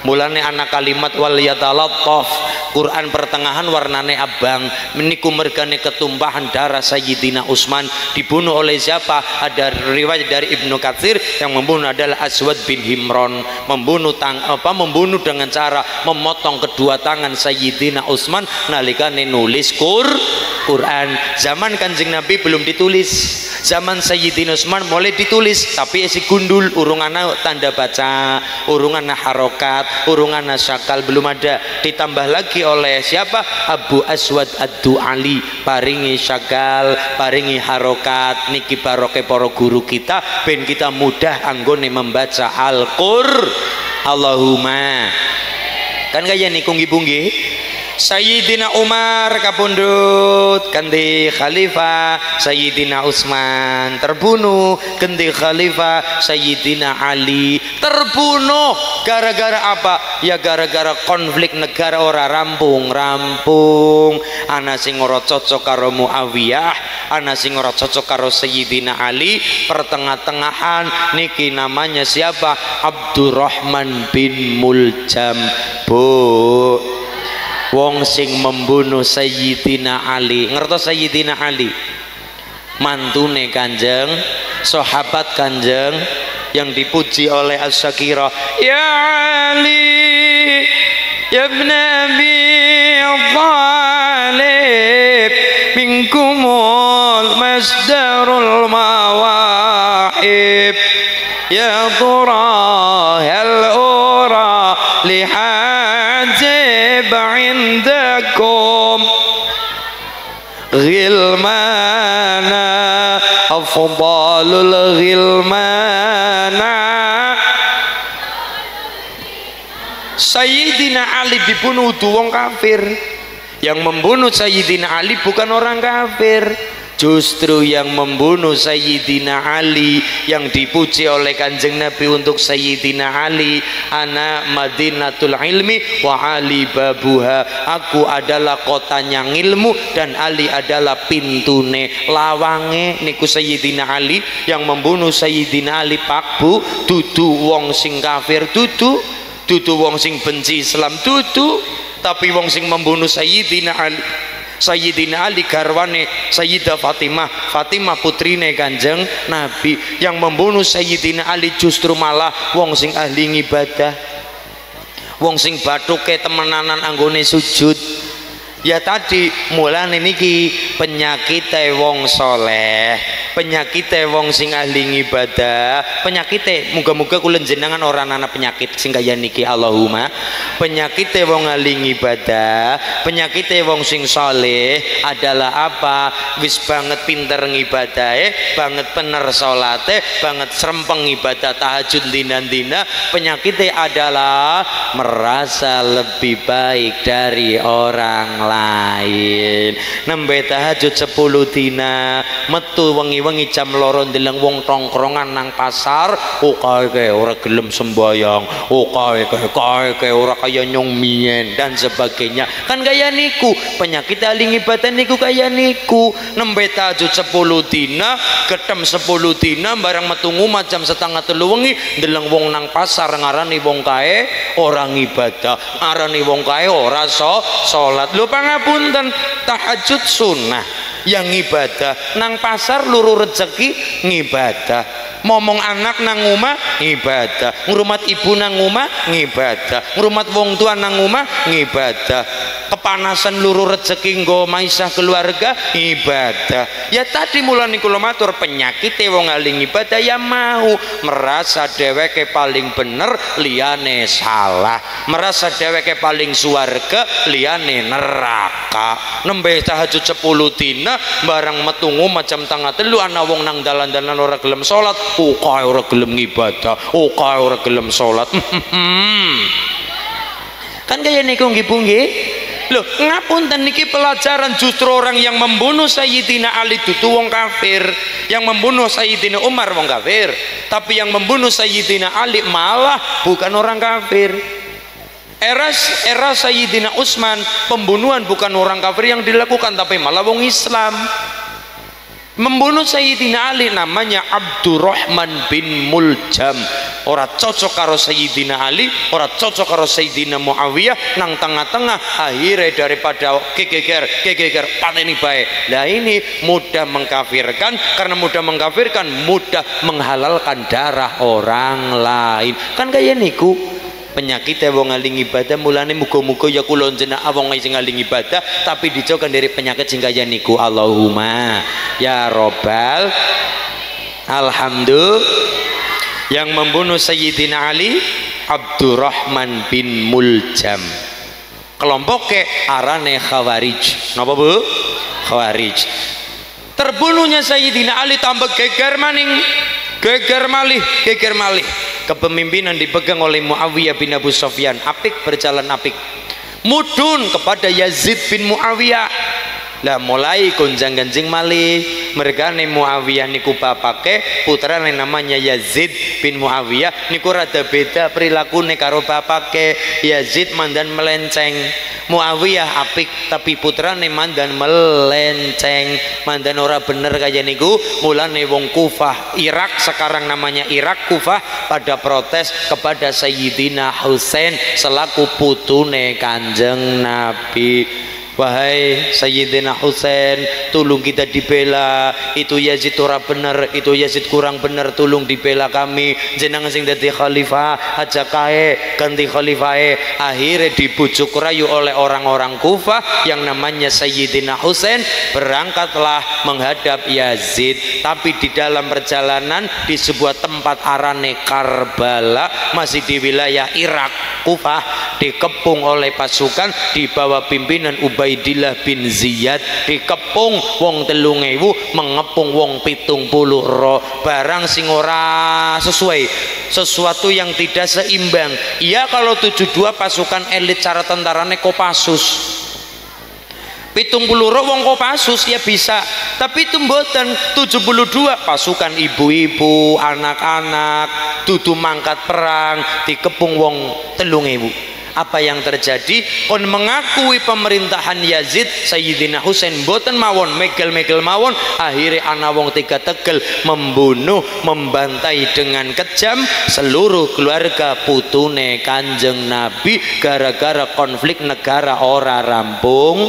mulane anak kalimat wal yatalattaf. Quran pertengahan warnane abang. Meniku mergane ketumpahan darah Sayyidina Utsman dibunuh oleh siapa? Ada riwayat dari Ibnu Katsir. Yang membunuh adalah Aswad bin Himron. Membunuh tang apa membunuh dengan cara memotong kedua tangan Sayyidina Utsman nalikane nulis Qur Quran. Zaman kanjeng Nabi belum ditulis. Zaman Sayyidina Utsman mulai ditulis tapi isi gundul urungan tanda baca urungan harokat urungan syakal belum ada. Ditambah lagi oleh siapa? Abu Aswad Ad-Du'ali paringi syakal paringi harokat. Niki baroke poro guru kita. Ben kita mudah anggone membaca Al-Qur. Allahumma. Kan kaya nih kunggi-bunggi Sayyidina Umar kapundut kanti khalifah Sayyidina Utsman terbunuh kanti khalifah Sayyidina Ali terbunuh. Gara-gara apa? Ya gara-gara konflik negara ora rampung rampung. Ana sing ora cocok karo Muawiyah ana sing ora cocok karo Sayyidina Ali. Pertengah-tengahan niki namanya siapa? Abdurrahman bin Muljam. Bu wong sing membunuh Sayyidina Ali. Ngertos Sayyidina Ali? Mantune kanjeng sahabat kanjeng yang dipuji oleh As-Sakira ya Ali ya ibn Abi Talib minkumul masdarul mawahib ya tura غلمانا أفضل الغلمانا Sayyidina Ali dibunuh wong kafir yang membunuh Sayyidina Ali bukan orang kafir justru yang membunuh Sayyidina Ali yang dipuji oleh kanjeng Nabi untuk Sayyidina Ali ana madinatul ilmi wa Ali babuha. Aku adalah kotanya ilmu dan Ali adalah pintune. Lawange niku Sayyidina Ali yang membunuh Sayyidina Ali pakbu dudu wong sing kafir dudu dudu wong sing benci Islam dudu. Tapi wong sing membunuh Sayyidina Ali Sayyidina Ali garwane Sayyidah Fatimah. Fatimah putrine kanjeng Nabi. Yang membunuh Sayyidina Ali justru malah wong sing ahli ibadah wong sing batuke temenanan anggone sujud ya tadi mulane niki penyakit wong soleh penyakite wong sing ahli ibadah penyakite muga-muga kula jenengan ora ana penyakit sing kaya niki Allahumma. Penyakite wong ahli ibadah penyakite wong sing saleh adalah apa? Wis banget pinter ngibadahe banget bener salate banget serempeng ibadah tahajud dina-dina. Penyakitnya adalah merasa lebih baik dari orang lain. Nembe tahajud 10 dina metu wengi-wengi jam loro ndeleng wong tongkrongan nang pasar oh kae ora gelem sembayang. Oh kae ora kaya nyong mien dan sebagainya. Kan kaya niku penyakit ahli ibadah niku kaya niku. Nembe tahajud 10 dina ketem 10 dina barang metu ngumat jam setengah telu wengi ndeleng wong nang pasar ngarani wong kae orang ibadah. Ngarani wong kae ora so salat lho pangapunten tahajud sunnah yang ibadah. Nang pasar luru rezeki ngibadah. Momong anak nang omah ngibadah. Ngrumat ibu nang omah ngibadah. Ngrumat wong tua nang omah ngibadah kepanasan luru rezeki nggo maisah keluarga ibadah. Ya tadi mulai kula matur penyakit wong aling ibadah ya mau. Merasa dheweke paling bener liyane salah. Merasa dheweke paling suarga liyane neraka. Nembe tahajud 10 dina barang metu macam tengah telu ana wong nang dalan-dalan ora gelem salat oh kae ora gelem ngibadah oh kae ora gelem salat kan kaya niku nggih Loh, ngapunten niki pelajaran justru orang yang membunuh Sayyidina Ali itu wong kafir, yang membunuh Sayyidina Umar wong kafir, tapi yang membunuh Sayyidina Ali malah bukan orang kafir. Era era Sayyidina Utsman pembunuhan bukan orang kafir yang dilakukan tapi malah wong Islam membunuh Sayyidina Ali namanya Abdurrahman bin Muljam. Ora cocok karo Sayyidina Ali ora cocok karo Sayyidina Muawiyah. Nang tengah-tengah akhirnya daripada kegeger kegeger pateni baik. Nah ini mudah mengkafirkan. Karena mudah mengkafirkan mudah menghalalkan darah orang lain. Kan kayak niku penyakit wong ngaling ibadah mulane muga-muga ya kula jenengan wong sing ngaling ibadah tapi dijokan dari penyakit sing kaya niku Allahumma ya robbal alhamdulillah. Yang membunuh Sayyidina Ali Abdurrahman bin Muljam. Kelompok ke arane Khawarij. Napa Bu? Khawarij. Terbunuhnya Sayyidina Ali tambah geger maning geger malih geger malih. Kepemimpinan dipegang oleh Muawiyah bin Abu Sofyan apik berjalan apik. Mudun kepada Yazid bin Muawiyah lah mulai gonjang ganjing malih mereka nih Muawiyah niku bapake putra nih namanya Yazid bin Muawiyah. Niku rada beda perilaku nih karo bapake Yazid mandan melenceng Muawiyah apik tapi putra nih mandan melenceng. Mandan ora bener kayak niku mulane wong Kufah Irak sekarang namanya Irak Kufah pada protes kepada Sayyidina Husain selaku putune kanjeng Nabi Wahai Sayyidina Husain, tolong kita dibela. Itu Yazid ora bener, itu Yazid kurang bener, tolong dibela kami. Jenengan sing dadi khalifah, aja kae ganti khalifahe. Akhirnya dibujuk rayu oleh orang-orang Kufah yang namanya Sayyidina Husain berangkatlah menghadap Yazid. Tapi di dalam perjalanan di sebuah tempat arane Karbala masih di wilayah Irak Kufah dikepung oleh pasukan di bawah pimpinan Ubay Ubaidillah bin Ziyad dikepung wong telung ewu mengepung wong pitung puluh ro. Barang sing ora sesuai sesuatu yang tidak seimbang. Iya kalau 72 pasukan elit cara tentarane Kopassus. Pitung puluh wong Kopassus ya bisa. Tapi itu mboten 72 pasukan ibu-ibu anak-anak tutu mangkat perang dikepung wong telung ewu apa yang terjadi. Kon mengakui pemerintahan Yazid Sayyidina Husain boten mawon megel-megel mawon. Akhirnya ana wong tiga tegel membunuh membantai dengan kejam seluruh keluarga putune kanjeng Nabi gara-gara konflik negara ora rampung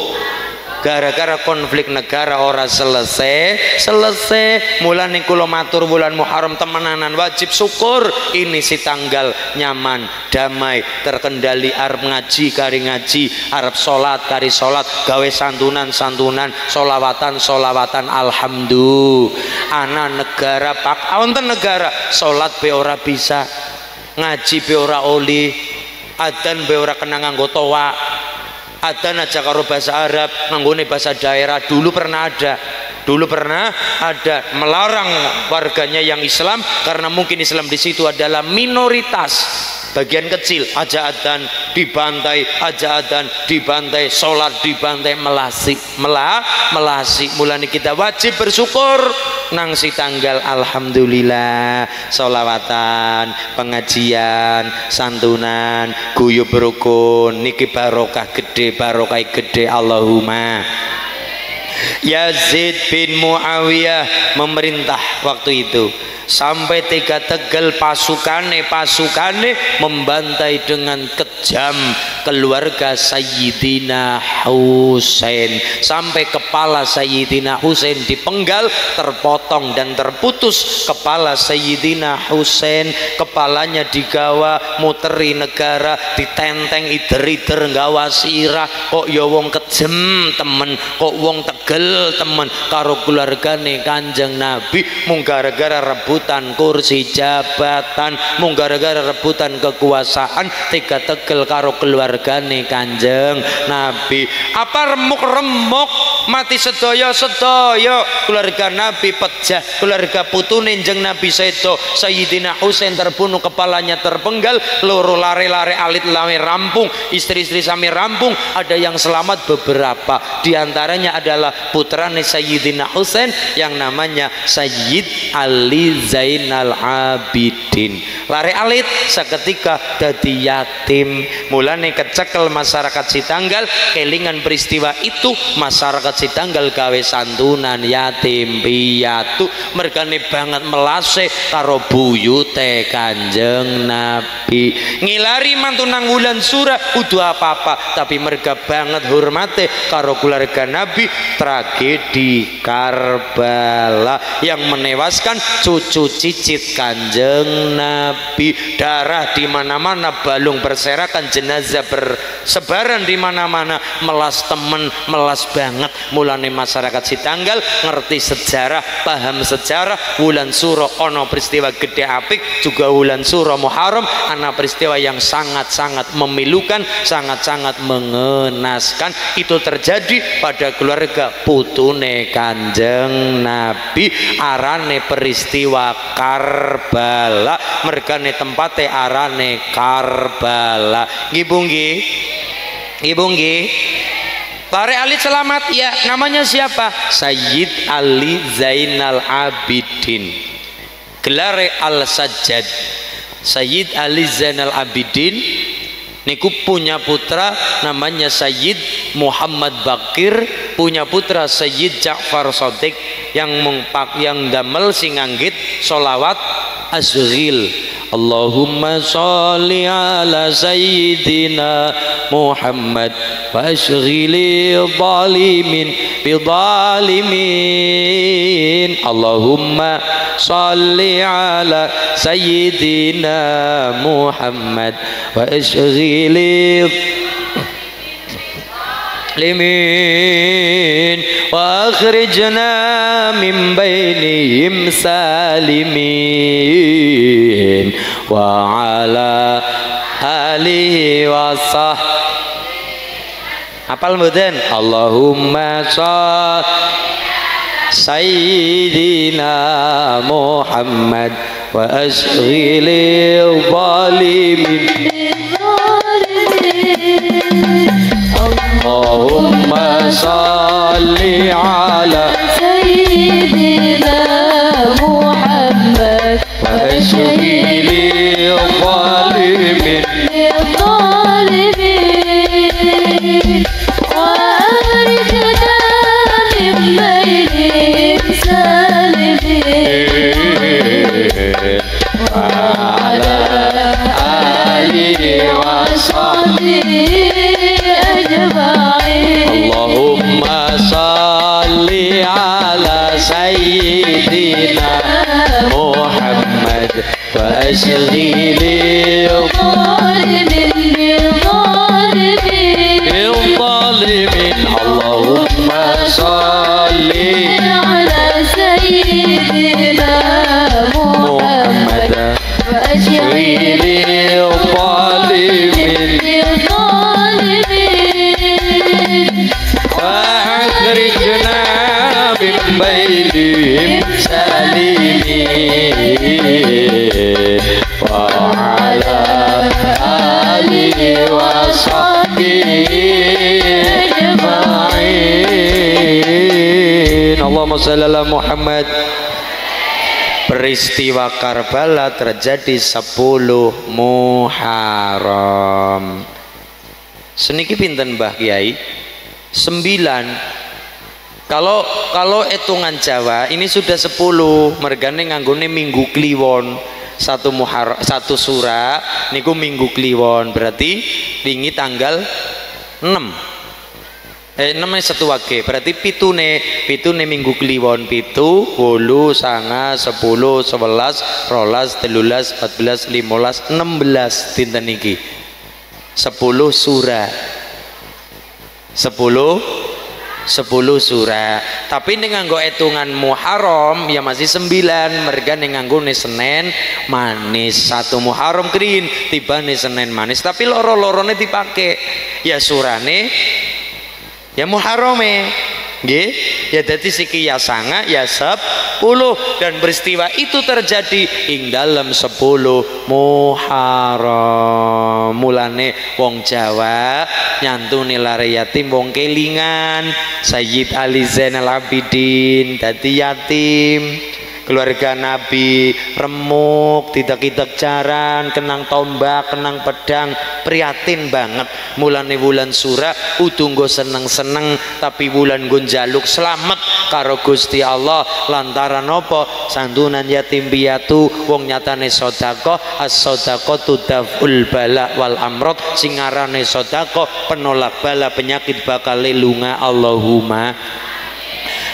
gara-gara konflik negara ora selesai selesai. Mulane kula matur bulan Muharram temenanan wajib syukur. Ini si tanggal nyaman damai terkendali arep ngaji kari ngaji arep salat kari salat gawe santunan santunan solawatan solawatan alhamdulillah. Anak negara pak wonten negara. Salat be ora bisa ngaji be ora oli adan be ora kena nganggo toa adan aja karo bahasa Arab nganggone bahasa daerah. Dulu pernah ada dulu pernah ada melarang warganya yang Islam karena mungkin Islam di situ adalah minoritas. Bagian kecil aja adan dibantai aja adan dibantai sholat dibantai melasi melah melasi. Mulai kita wajib bersyukur. Nang si tanggal alhamdulillah sholawatan pengajian santunan guyub rukun niki barokah gede barokah gede Allahumma Yazid bin Muawiyah memerintah waktu itu sampai tiga tegel pasukane pasukane membantai dengan kejam keluarga Sayyidina Husain. Sampai kepala Sayyidina Husain dipenggal terpotong dan terputus. Kepala Sayyidina Husain kepalanya digawa muteri negara ditenteng ider-ider nggawa sirah. Kok ya wong kejem temen kok wong tegel temen. Karo keluargane kanjeng Nabi mung gara-gara rebut rebutan kursi jabatan. Mung gara-gara rebutan kekuasaan tiga tegel karo keluargane kanjeng nabi. Apa remuk-remuk mati sedaya sedaya. Keluarga nabi pecah keluarga putune jeng nabi sedo. Sayyidina Husain terbunuh kepalanya terpenggal. Loro lare-lare alit lame rampung istri-istri sami rampung. Ada yang selamat beberapa. Di antaranya adalah putrane Sayyidina Husain yang namanya Sayyid Ali Zainal Abidin. Lari alit seketika dadi yatim. Mulane kecekel masyarakat Sitanggal kelingan peristiwa itu masyarakat Sitanggal gawe santunan yatim piatu. Mergane banget melase karo buyute kanjeng Nabi. Ngilari mantu nang wulan surah kudu apa-apa. Tapi mereka banget hormate karo keluarga Nabi tragedi Karbala yang menewaskan cucu cucu cicit kanjeng Nabi. Darah di mana-mana balung berserakan jenazah bersebaran di mana-mana. Melas temen melas banget mulane masyarakat si tanggal ngerti sejarah paham sejarah. Wulan suro ono peristiwa gede apik juga wulan suro Muharram anak peristiwa yang sangat-sangat memilukan sangat-sangat mengenaskan. Itu terjadi pada keluarga putune kanjeng Nabi. Arane peristiwa Karbala mergane tempate arane Karbala. Nggih nggih Lare Ali selamat. Ya. Namanya siapa? Sayyid Ali Zainal Abidin. Gelare Al Sajjad Sayyid Ali Zainal Abidin niku punya putra namanya Sayyid Muhammad Bakir punya putra Sayyid Ja'far Sodik yang mengpak yang damel singanggit solawat azghil Allahumma sholli ala sayyidina Muhammad wa ashghili zalimin bidalimin Allahumma sholli ala sayyidina Muhammad wa ashghili مسلمين واخرجنا من بينهم سالمين وعلى آله وصحبه apal mboten Allahumma sholli sayyidina Muhammad wa ashghilil اللهم صل على specially Sallallahu Muhammad. Peristiwa Karbala terjadi 10 Muharram. Seniki pinten Mbah Kiai? 9 kalau kalau hitungan Jawa ini sudah 10 mergane nganggone minggu kliwon. Satu muhar satu surah niku minggu kliwon. Berarti tinggi tanggal 6 eh namanya satu wage berarti pitune pitune minggu kliwon pitu wolu sanga sepuluh sebelas rolas telulas empat belas limolas enam belas dinten niki sepuluh surah sepuluh sepuluh surah tapi ini nganggo hitungan Muharram ya masih sembilan. Mereka nih nganggo nih Senin manis. Satu Muharram kering tiba nih Senin manis. Tapi loro-lorone dipakai ya surane ya Muharrame. Nggih. Ya dadi siki ya sanga ya sepuluh. Dan peristiwa itu terjadi ing dalam sepuluh Muharram. Mulane wong Jawa nyantuni lare yatim wong kelingan. Sayyid Ali Zainal Abidin dadi yatim keluarga Nabi remuk tidak-tidak jaran kenang tombak kenang pedang prihatin banget. Mulane wulan surah utunggo seneng-seneng tapi wulan gun jaluk selamat karo Gusti Allah. Lantaran apa? Santunan yatim piatu wong nyatane sodako as sodako tudaful bala wal amrot singarane sodako penolak bala penyakit bakal lelunga. Allahumma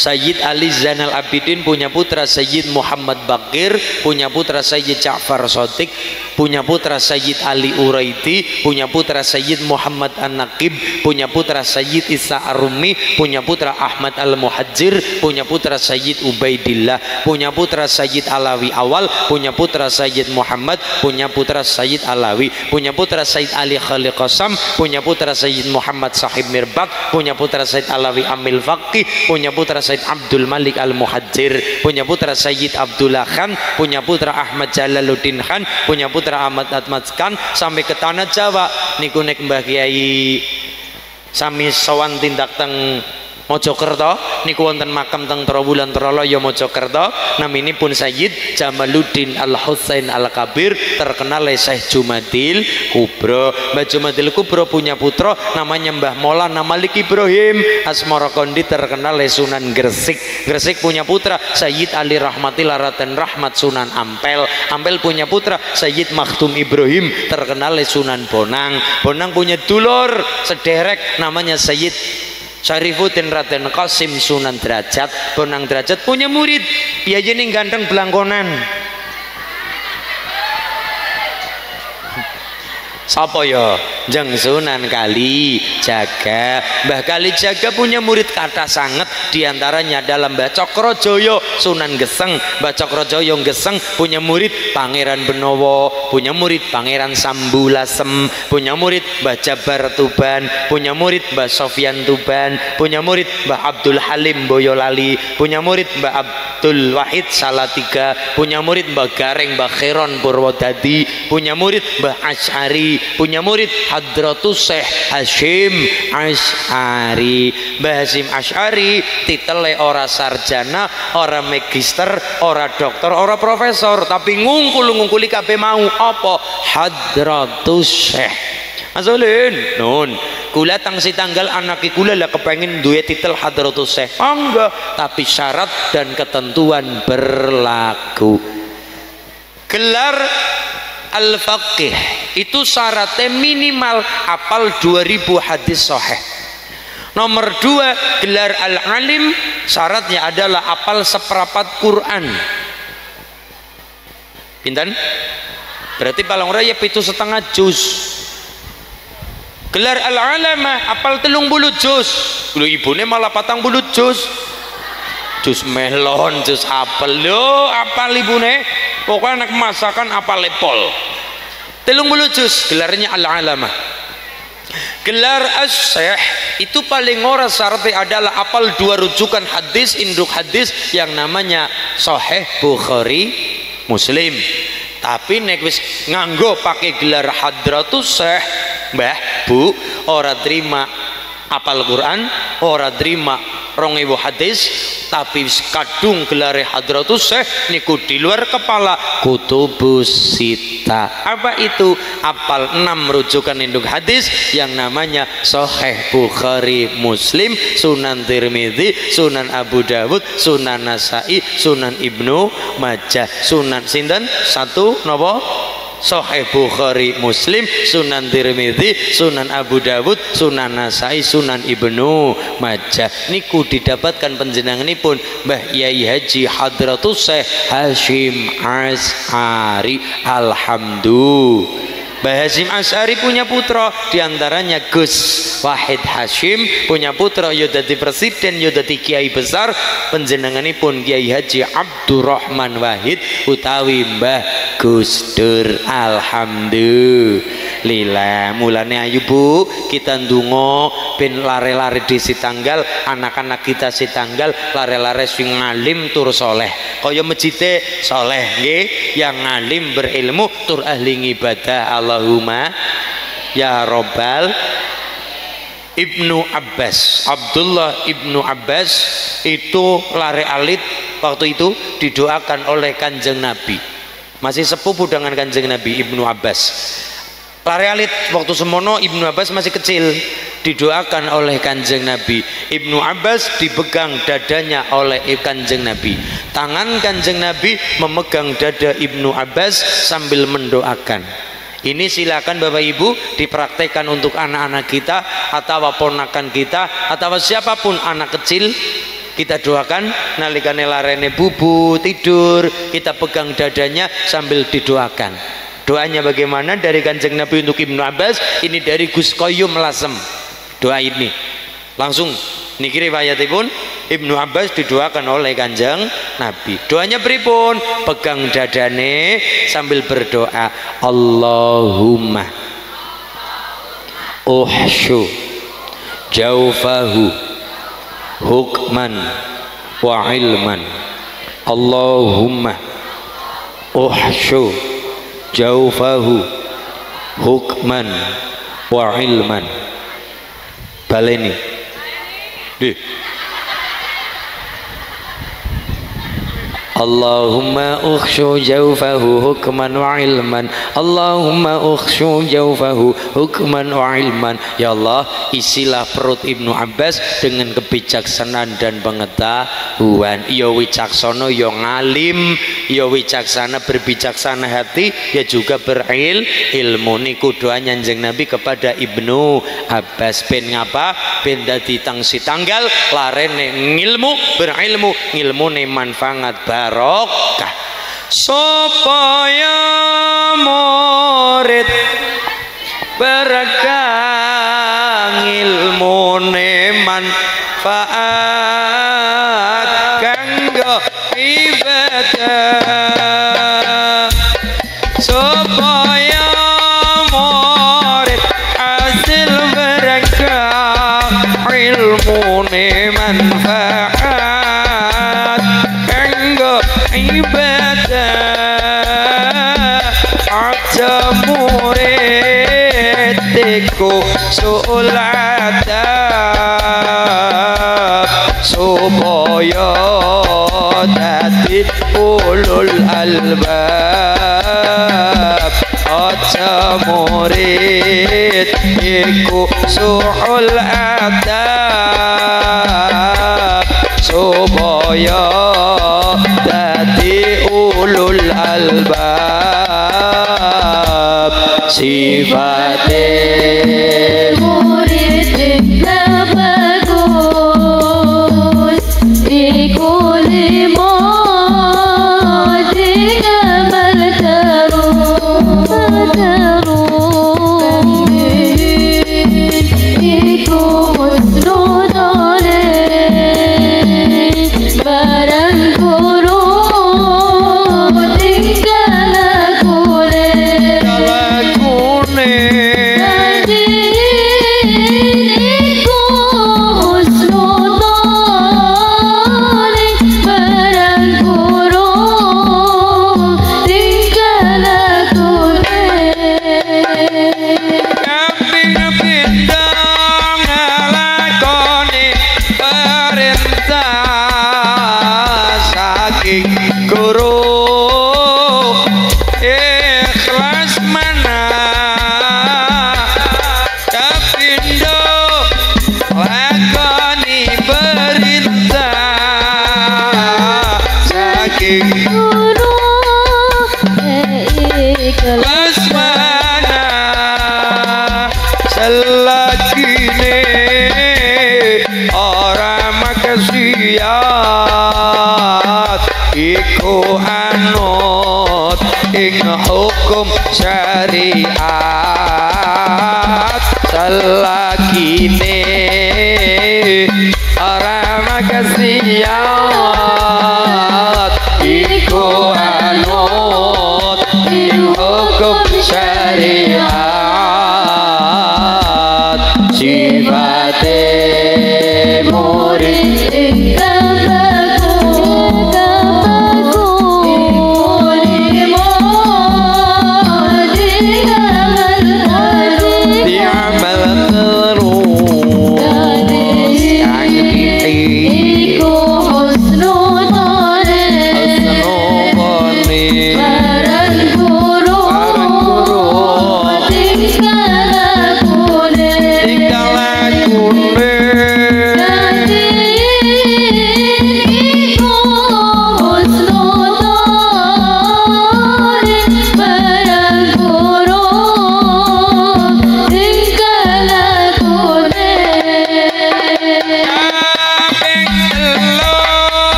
Sayyid Ali Zainal Abidin punya putra Sayyid Muhammad Bakir punya putra Sayyid Ja'far Sotik punya putra Sayyid Ali Uraiti punya putra Sayyid Muhammad An-Naqib punya putra Sayyid Isa Arumi punya putra Ahmad Al-Muhajir punya putra Sayyid Ubaidillah punya putra Sayyid Alawi Awal punya putra Sayyid Muhammad punya putra Sayyid Alawi punya putra Sayyid Ali Khalil Qasam punya putra Sayyid Muhammad Sahib Mirbak punya putra Sayyid Alawi Amil Faqih punya putra Sayyid Abdul Malik Al-Muhajir punya putra Sayyid Abdullah Khan punya putra Ahmad Jalaluddin Khan punya putra Khan sampai ke tanah Jawa. Niku nek Mbah Kiai sami sowan tindak teng Mojokerto niku wonten makam teng Trawulan Troloyo Mojokerto. Naminipun Sayyid Jamaluddin Al Husain Al Kabir terkenal Syekh Jumadil Kubro. Mbah Jumadil Kubro punya putra namanya Mbah Maulana Malik Ibrahim Asmara Kondi terkenal Sunan Gresik. Gresik punya putra Sayyid Ali Rahmatil Raden Rahmat Sunan Ampel. Ampel punya putra Sayyid Maktum Ibrahim terkenal Sunan Bonang. Bonang punya dulur sederek namanya Sayyid Syarifuddin Raden Qasim Sunan Derajat Bonang Derajat punya murid biaya nih ganteng belangkonan Sapa ya? Jeng Sunan Kali Jaga. Mbah Kali Jaga punya murid kata sangat di antaranya dalam Mbah Cokrojoyo Sunan Geseng. Mbah Cokrojoyo Geseng punya murid Pangeran Benowo, punya murid Pangeran Sambulasem, punya murid Mbah Jabar Tuban, punya murid Mbah Sofyan Tuban, punya murid Mbah Abdul Halim Boyolali, punya murid Mbah Abdul Wahid Salatiga, punya murid Mbah Gareng Mbah Khiron Purwodadi, punya murid Mbah Asy'ari, punya murid Hadratus Syekh Hashim Asy'ari. Mbah Hashim Asy'ari titele ora sarjana, ora magister, ora dokter, ora profesor, tapi ngungkul-ngungkuli kabeh mau apa? Hadratus Syekh. Mas Ulin, nun, kula tangsi tanggal anak kula lah kepengen duwe titel Hadratus Syekh. Enggak, tapi syarat dan ketentuan berlaku. Gelar al-faqih. Itu syaratnya minimal apal 2000 hadis sahih. Nomor dua gelar al-alim syaratnya adalah apal seperapat Quran. Pinten? Berarti paling ora ya pitu setengah juz. Gelar al-alamah apal telung bulu jus lu ibune malah patang bulu jus jus melon jus apel. Lo apal ibune. Pokoknya anak masakan apal lepol telung bulu jus gelarnya al-alamah. Gelar as itu paling ora syaratnya adalah apal dua rujukan hadis induk hadis yang namanya Sahih Bukhari Muslim. Tapi nek wis nganggo pakai gelar hadratus syekh mbah bu ora terima apal Quran ora terima rong ibu hadis tapi kadung gelare hadratus syekh niku di luar kepala kutubus sita. Apa itu? Apal enam rujukan induk hadis yang namanya Sahih Bukhari Muslim Sunan Tirmidzi Sunan Abu Dawud Sunan Nasai Sunan Ibnu Majah Sunan sinten satu nopo Sahih Bukhari Muslim Sunan Tirmidzi Sunan Abu Dawud Sunan Nasai Sunan Ibnu Majah. Niku didapatkan penjenenganipun Mbah Yai Haji Hadratus Syekh Hashim As'ari Alhamdulillah Mbah Hashim As'ari punya putra di antaranya Gus Wahid Hashim punya putra yudati presiden yudati kiai besar penjenenganipun Kiai Haji Abdurrahman Wahid utawi Mbah Gus Dur. Alhamdulillah. Mulane ayu Bu kita ndonga ben lare-lare di tanggal anak-anak kita si tanggal lare-lare sing ngalim tur soleh. Kaya mejite soleh nggih? Yang ngalim berilmu tur ahli ibadah Allahumma ya robbal Ibnu Abbas. Abdullah Ibnu Abbas itu lari alit waktu itu didoakan oleh kanjeng Nabi. Masih sepupu dengan kanjeng Nabi Ibnu Abbas. Lari alit waktu semono Ibnu Abbas masih kecil didoakan oleh kanjeng Nabi. Ibnu Abbas dipegang dadanya oleh kanjeng Nabi. Tangan kanjeng Nabi memegang dada Ibnu Abbas sambil mendoakan ini silakan Bapak Ibu dipraktekkan untuk anak-anak kita atau ponakan kita atau siapa pun anak kecil. Kita doakan nalikane larene bubu tidur kita pegang dadanya sambil didoakan. Doanya bagaimana? Dari kanjeng Nabi untuk Ibnu Abbas ini dari Gus Koyum Lasem. Doa ini. Langsung niki riwayatipun Ibnu Abbas didoakan oleh kanjeng Nabi. Doanya pripun? Pegang dadane sambil berdoa. Allahumma uhsyu jaufahu hukman wa ilman. Allahumma uhsyu jaufahu hukman wa ilman. Baleni de Allahumma ukhshu jawfahu hukman wa ilman. Allahumma ukhshu jawfahu hukman wa ilman. Ya Allah isilah perut Ibnu Abbas dengan kebijaksanaan dan pengetahuan. Ya wicaksono ya ngalim. Ya wicaksana berbijaksana hati. Ya juga beril ilmu Niku doa nyanjeng Nabi kepada Ibnu Abbas. Ben ngapa? Ben dadi tangsi tanggal Larene ngilmu berilmu Ngilmu ne manfaat barokah. Supaya murid berkah ilmune albab aja murid iku suhul adab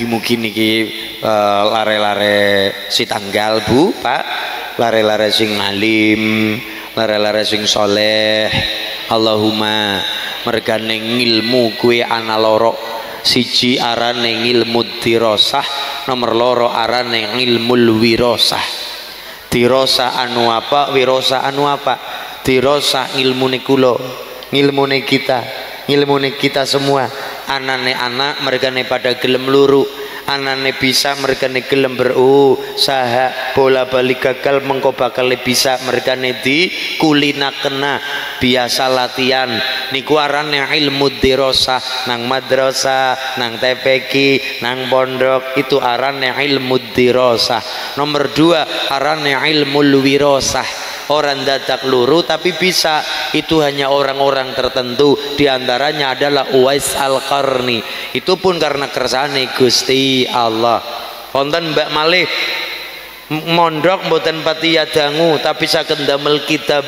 mugi-mugi niki eh, lare-lare si tanggal Bu, Pak. Lare-lare sing alim, lare-lare sing soleh. Allahumma mergane ngilmu kue ana loro. Siji arane ngilmu dirosah nomor loro arane ngilmul wirosah. Dirosa anu apa wirosa anu apa? Dirosa ilmu kulo ilmu kita ilmu kita semua anane anak mereka pada gelem luru. Anane bisa mereka gelem berusaha bola balik gagal mengko bakal bisa mereka di kulina kena. Biasa latihan. Niku arane ilmu dirosah. Nang madrasah nang TPQ nang pondok. Itu arane ilmu dirosah. Nomor dua arane ilmu wirosah orang dadak luru tapi bisa. Itu hanya orang-orang tertentu. Di antaranya adalah Uwais Al-Qarni. Itu pun karena kersane Gusti Allah. Konten Mbak Malih mondok mboten pati dangu tapi saged damel kitab.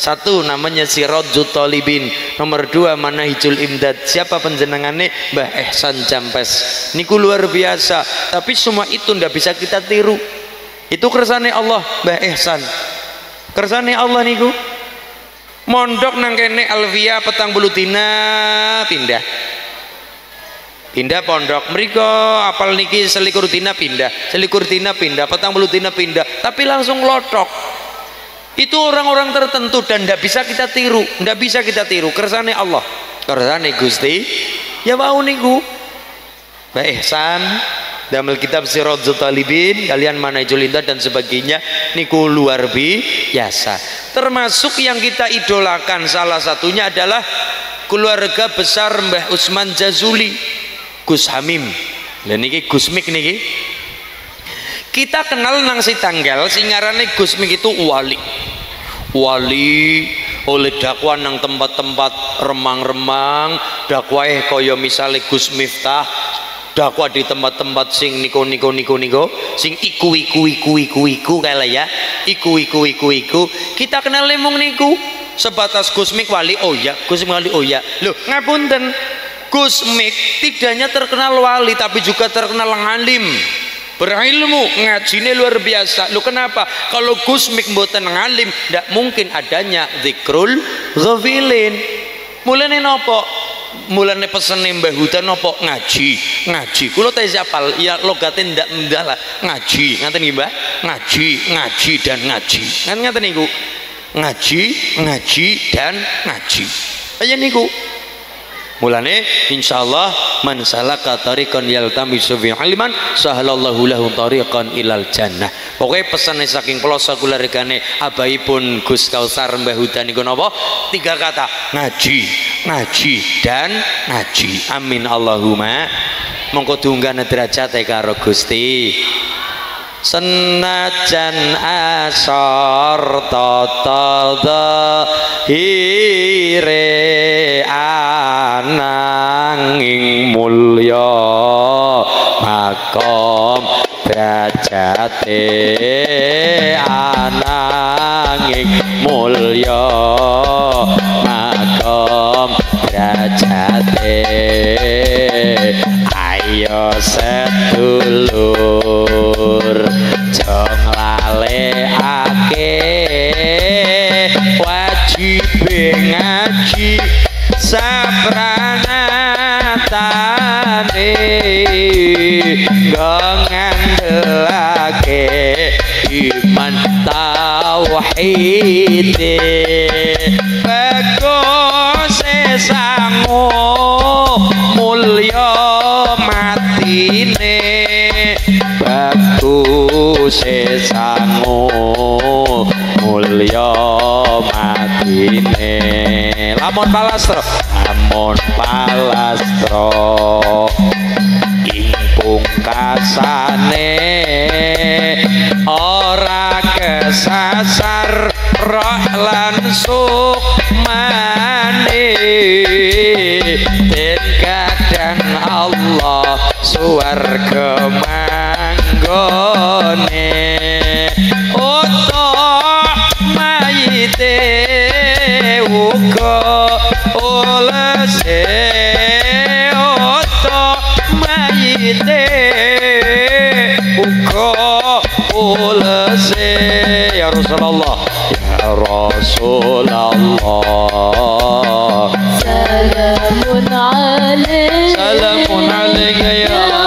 Satu namanya Sirajul Talibin nomor dua mana hijul imdad. Siapa penjenengannya Mbah Ehsan Jampes. Niku luar biasa. Tapi semua itu ndak bisa kita tiru. Itu kersane Allah Mbah Ehsan kersane Allah niku mondok nang kene Alvia petang bulu dina pindah. Pindah pondok. Mereka apal niki selikur dina pindah selikur dina pindah petang bulu dina pindah tapi langsung lotok. Itu orang-orang tertentu dan tidak bisa kita tiru tidak bisa kita tiru. Kersane Allah. Kersane Gusti ya mau niku. Mbak Ihsan dalam kitab Siratul Talibin kalian mana Julinda dan sebagainya niku luar biasa. Termasuk yang kita idolakan salah satunya adalah keluarga besar Mbah Usman Jazuli Gus Hamim. Dan niki Gus Mik niki. Kita kenal nang si tanggal singarane Gus Mik itu wali. Wali oleh dakwah nang tempat-tempat remang-remang dakwah kaya misalnya Gus Miftah dakwah di tempat-tempat sing niko niko niko niko sing iku iku iku iku iku kala ya. Iku iku iku iku. Kita kenal lemong niku. Sebatas Gusmik wali oh ya Gusmik wali oh ya loh ngapunten. Gusmik tidaknya terkenal wali tapi juga terkenal ngalim. Berilmu ngajinya luar biasa. Lu kenapa? Kalau Gusmik mboten ngalim tidak mungkin adanya zikrul ghafilin. Mulai nopo mulane pesen Mbah Huda nopo ngaji? Ngaji. Kula teh apal ya logate ndak ndala ngaji. Ngaten nggih Mbah? Ngaji ngaji dan ngaji. Kan ngaten niku? Ngaji ngaji dan ngaji. Aja niku mulane insyaallah man salaka tariqan yaltamisu fi ilman sahalallahu lahu tariqan ilal jannah. Pokoknya pesan saking pelosa kula regane abaipun Gus Kausar Mbah Huda niku napa? Tiga kata ngaji ngaji dan ngaji. Amin Allahumma. Mongko dunggane derajat karo Gusti senajan asor tata hire ananging mulya makom derajate ananging mulya makom derajate ayo sedulur jong lalekake wajib ngaji sabranatane ngandelake iman tauhid lamun palastro. Lamun palastro. Ing pungkasane ora kesasar roh lan sukmane. Den kadang Allah suwarga يا رسول الله. يا رسول الله. سلام عليك. سلام عليك يا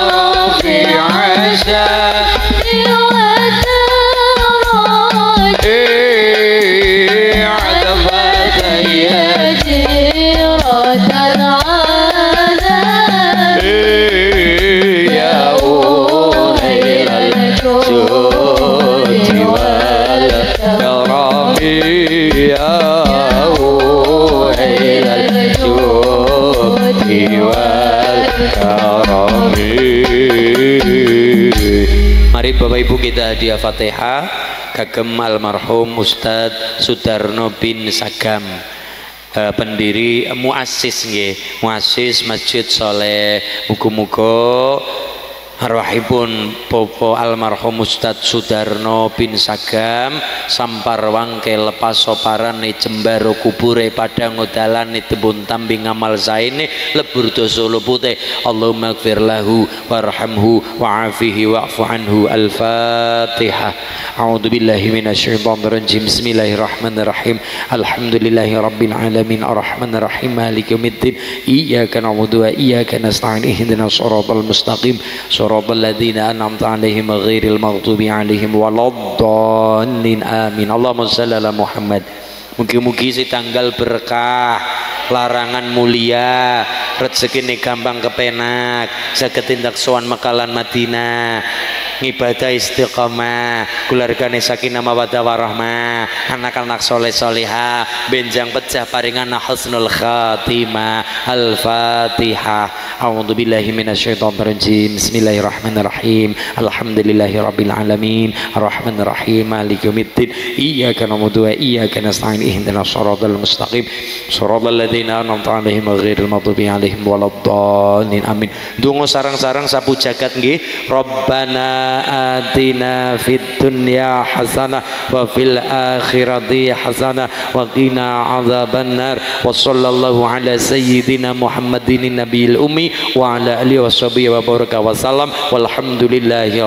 Ibu kita hadiah Fatihah kagem almarhum Ustadz Sudarno bin Sagam eh, pendiri eh, muassis nggih. Muassis Masjid Soleh. Muga-muga arwahipun Popo almarhum Ustadz Sudarno bin Sagam Samparwang ke lepas soparane jembaro kubure padang udalane tebun tambing amal zaine lebur dosa lupute. Allahumma gfir lahu warhamhu wa'afihi wa'fu anhu. Al-fatihah A'udzu billahi minasyaitonir rajim Bismillahirrahmanirrahim. Alhamdulillahi rabbil alamin. Arrahmanir rahim maliki yaumiddin iyyaka na'budu wa iyyaka nasta'in. Ihdinas siratal mustaqim. Siratal ladzina an'amta 'alaihim ghairil maghdubi 'alaihim waladdallin. Amin. Allahumma shalli ala Muhammad. Mugi-mugi si tanggal berkah larangan mulia rezeki ini gampang kepenak saged tindak sowan mekalan Madinah ngibadah istiqomah keluargane sakinah mawaddah warahmah anak-anak soleh soleha benjang pecah paringan husnul khatimah al-fatihah. A'udzu billahi minasyaitonir rajim bismillahirrahmanirrahim. Alhamdulillahi rabbil alamin. Arrahmanir rahim maliki yaumiddin. Iyyaka na'budu wa iyyaka nasta'in. Ihdinas siratal mustaqim. Siratal ladzina an'amta 'alaihim ghairil maghdubi 'alaihim waladdallin. Amin. Donga sarang-sarang sapu jagat nggih. Rabbana atina fid dunya hasanah wa fil akhirati hasanah wa qina adzabannar wa sallallahu ala sayyidina muhammadin nabiyil ummi wa ala alihi washabihi wa baraka wa sallam walhamdulillahi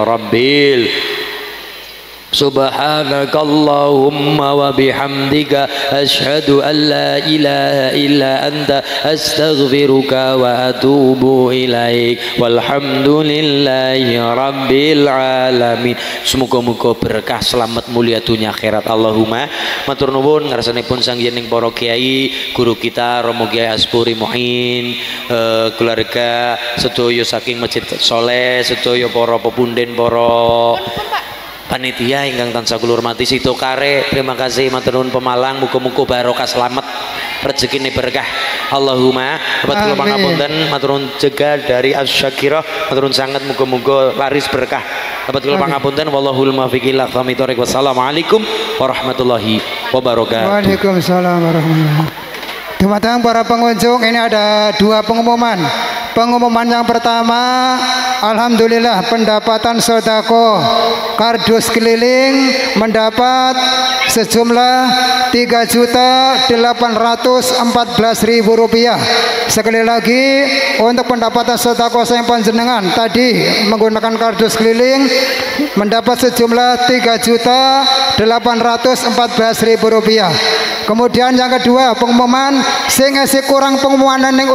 subhanakallahumma wa bihamdika ashhadu an la ilaha illa anta astaghfiruka wa atubu ilaik. Walhamdulillahi rabbil alamin. Semoga-moga berkah selamat mulia dunia akhirat. Allahumma matur nuwun ngarsanipun sang yening para kiai guru kita Romo Kiai Aspuri Muhin eh, keluarga sedoyo saking Masjid Soleh sedoyo para pepunden para panitia ingkang tansah kula hormati situ kare terima kasih matur nuwun Pemalang muga-muga barokah selamat rezekine berkah. Allahumma dapat kula pangapunten matur nuwun jegal dari Asyakirah matur nuwun sangat muga-muga laris berkah. Dapat kula pangapunten wallahul muwaffiq ila aqwamit thoriq wassalamualaikum warahmatullahi wabarakatuh. Waalaikumsalam warahmatullahi Teman-teman para pengunjung ini ada dua pengumuman. Pengumuman yang pertama Alhamdulillah pendapatan sodako Kardus keliling mendapat sejumlah 3 juta 814 ribu rupiah. Sekali lagi untuk pendapatan sodako saya panjenengan Tadi menggunakan kardus keliling mendapat sejumlah 3 juta 814 ribu rupiah Kemudian yang kedua pengumuman sing kurang pengumuman ning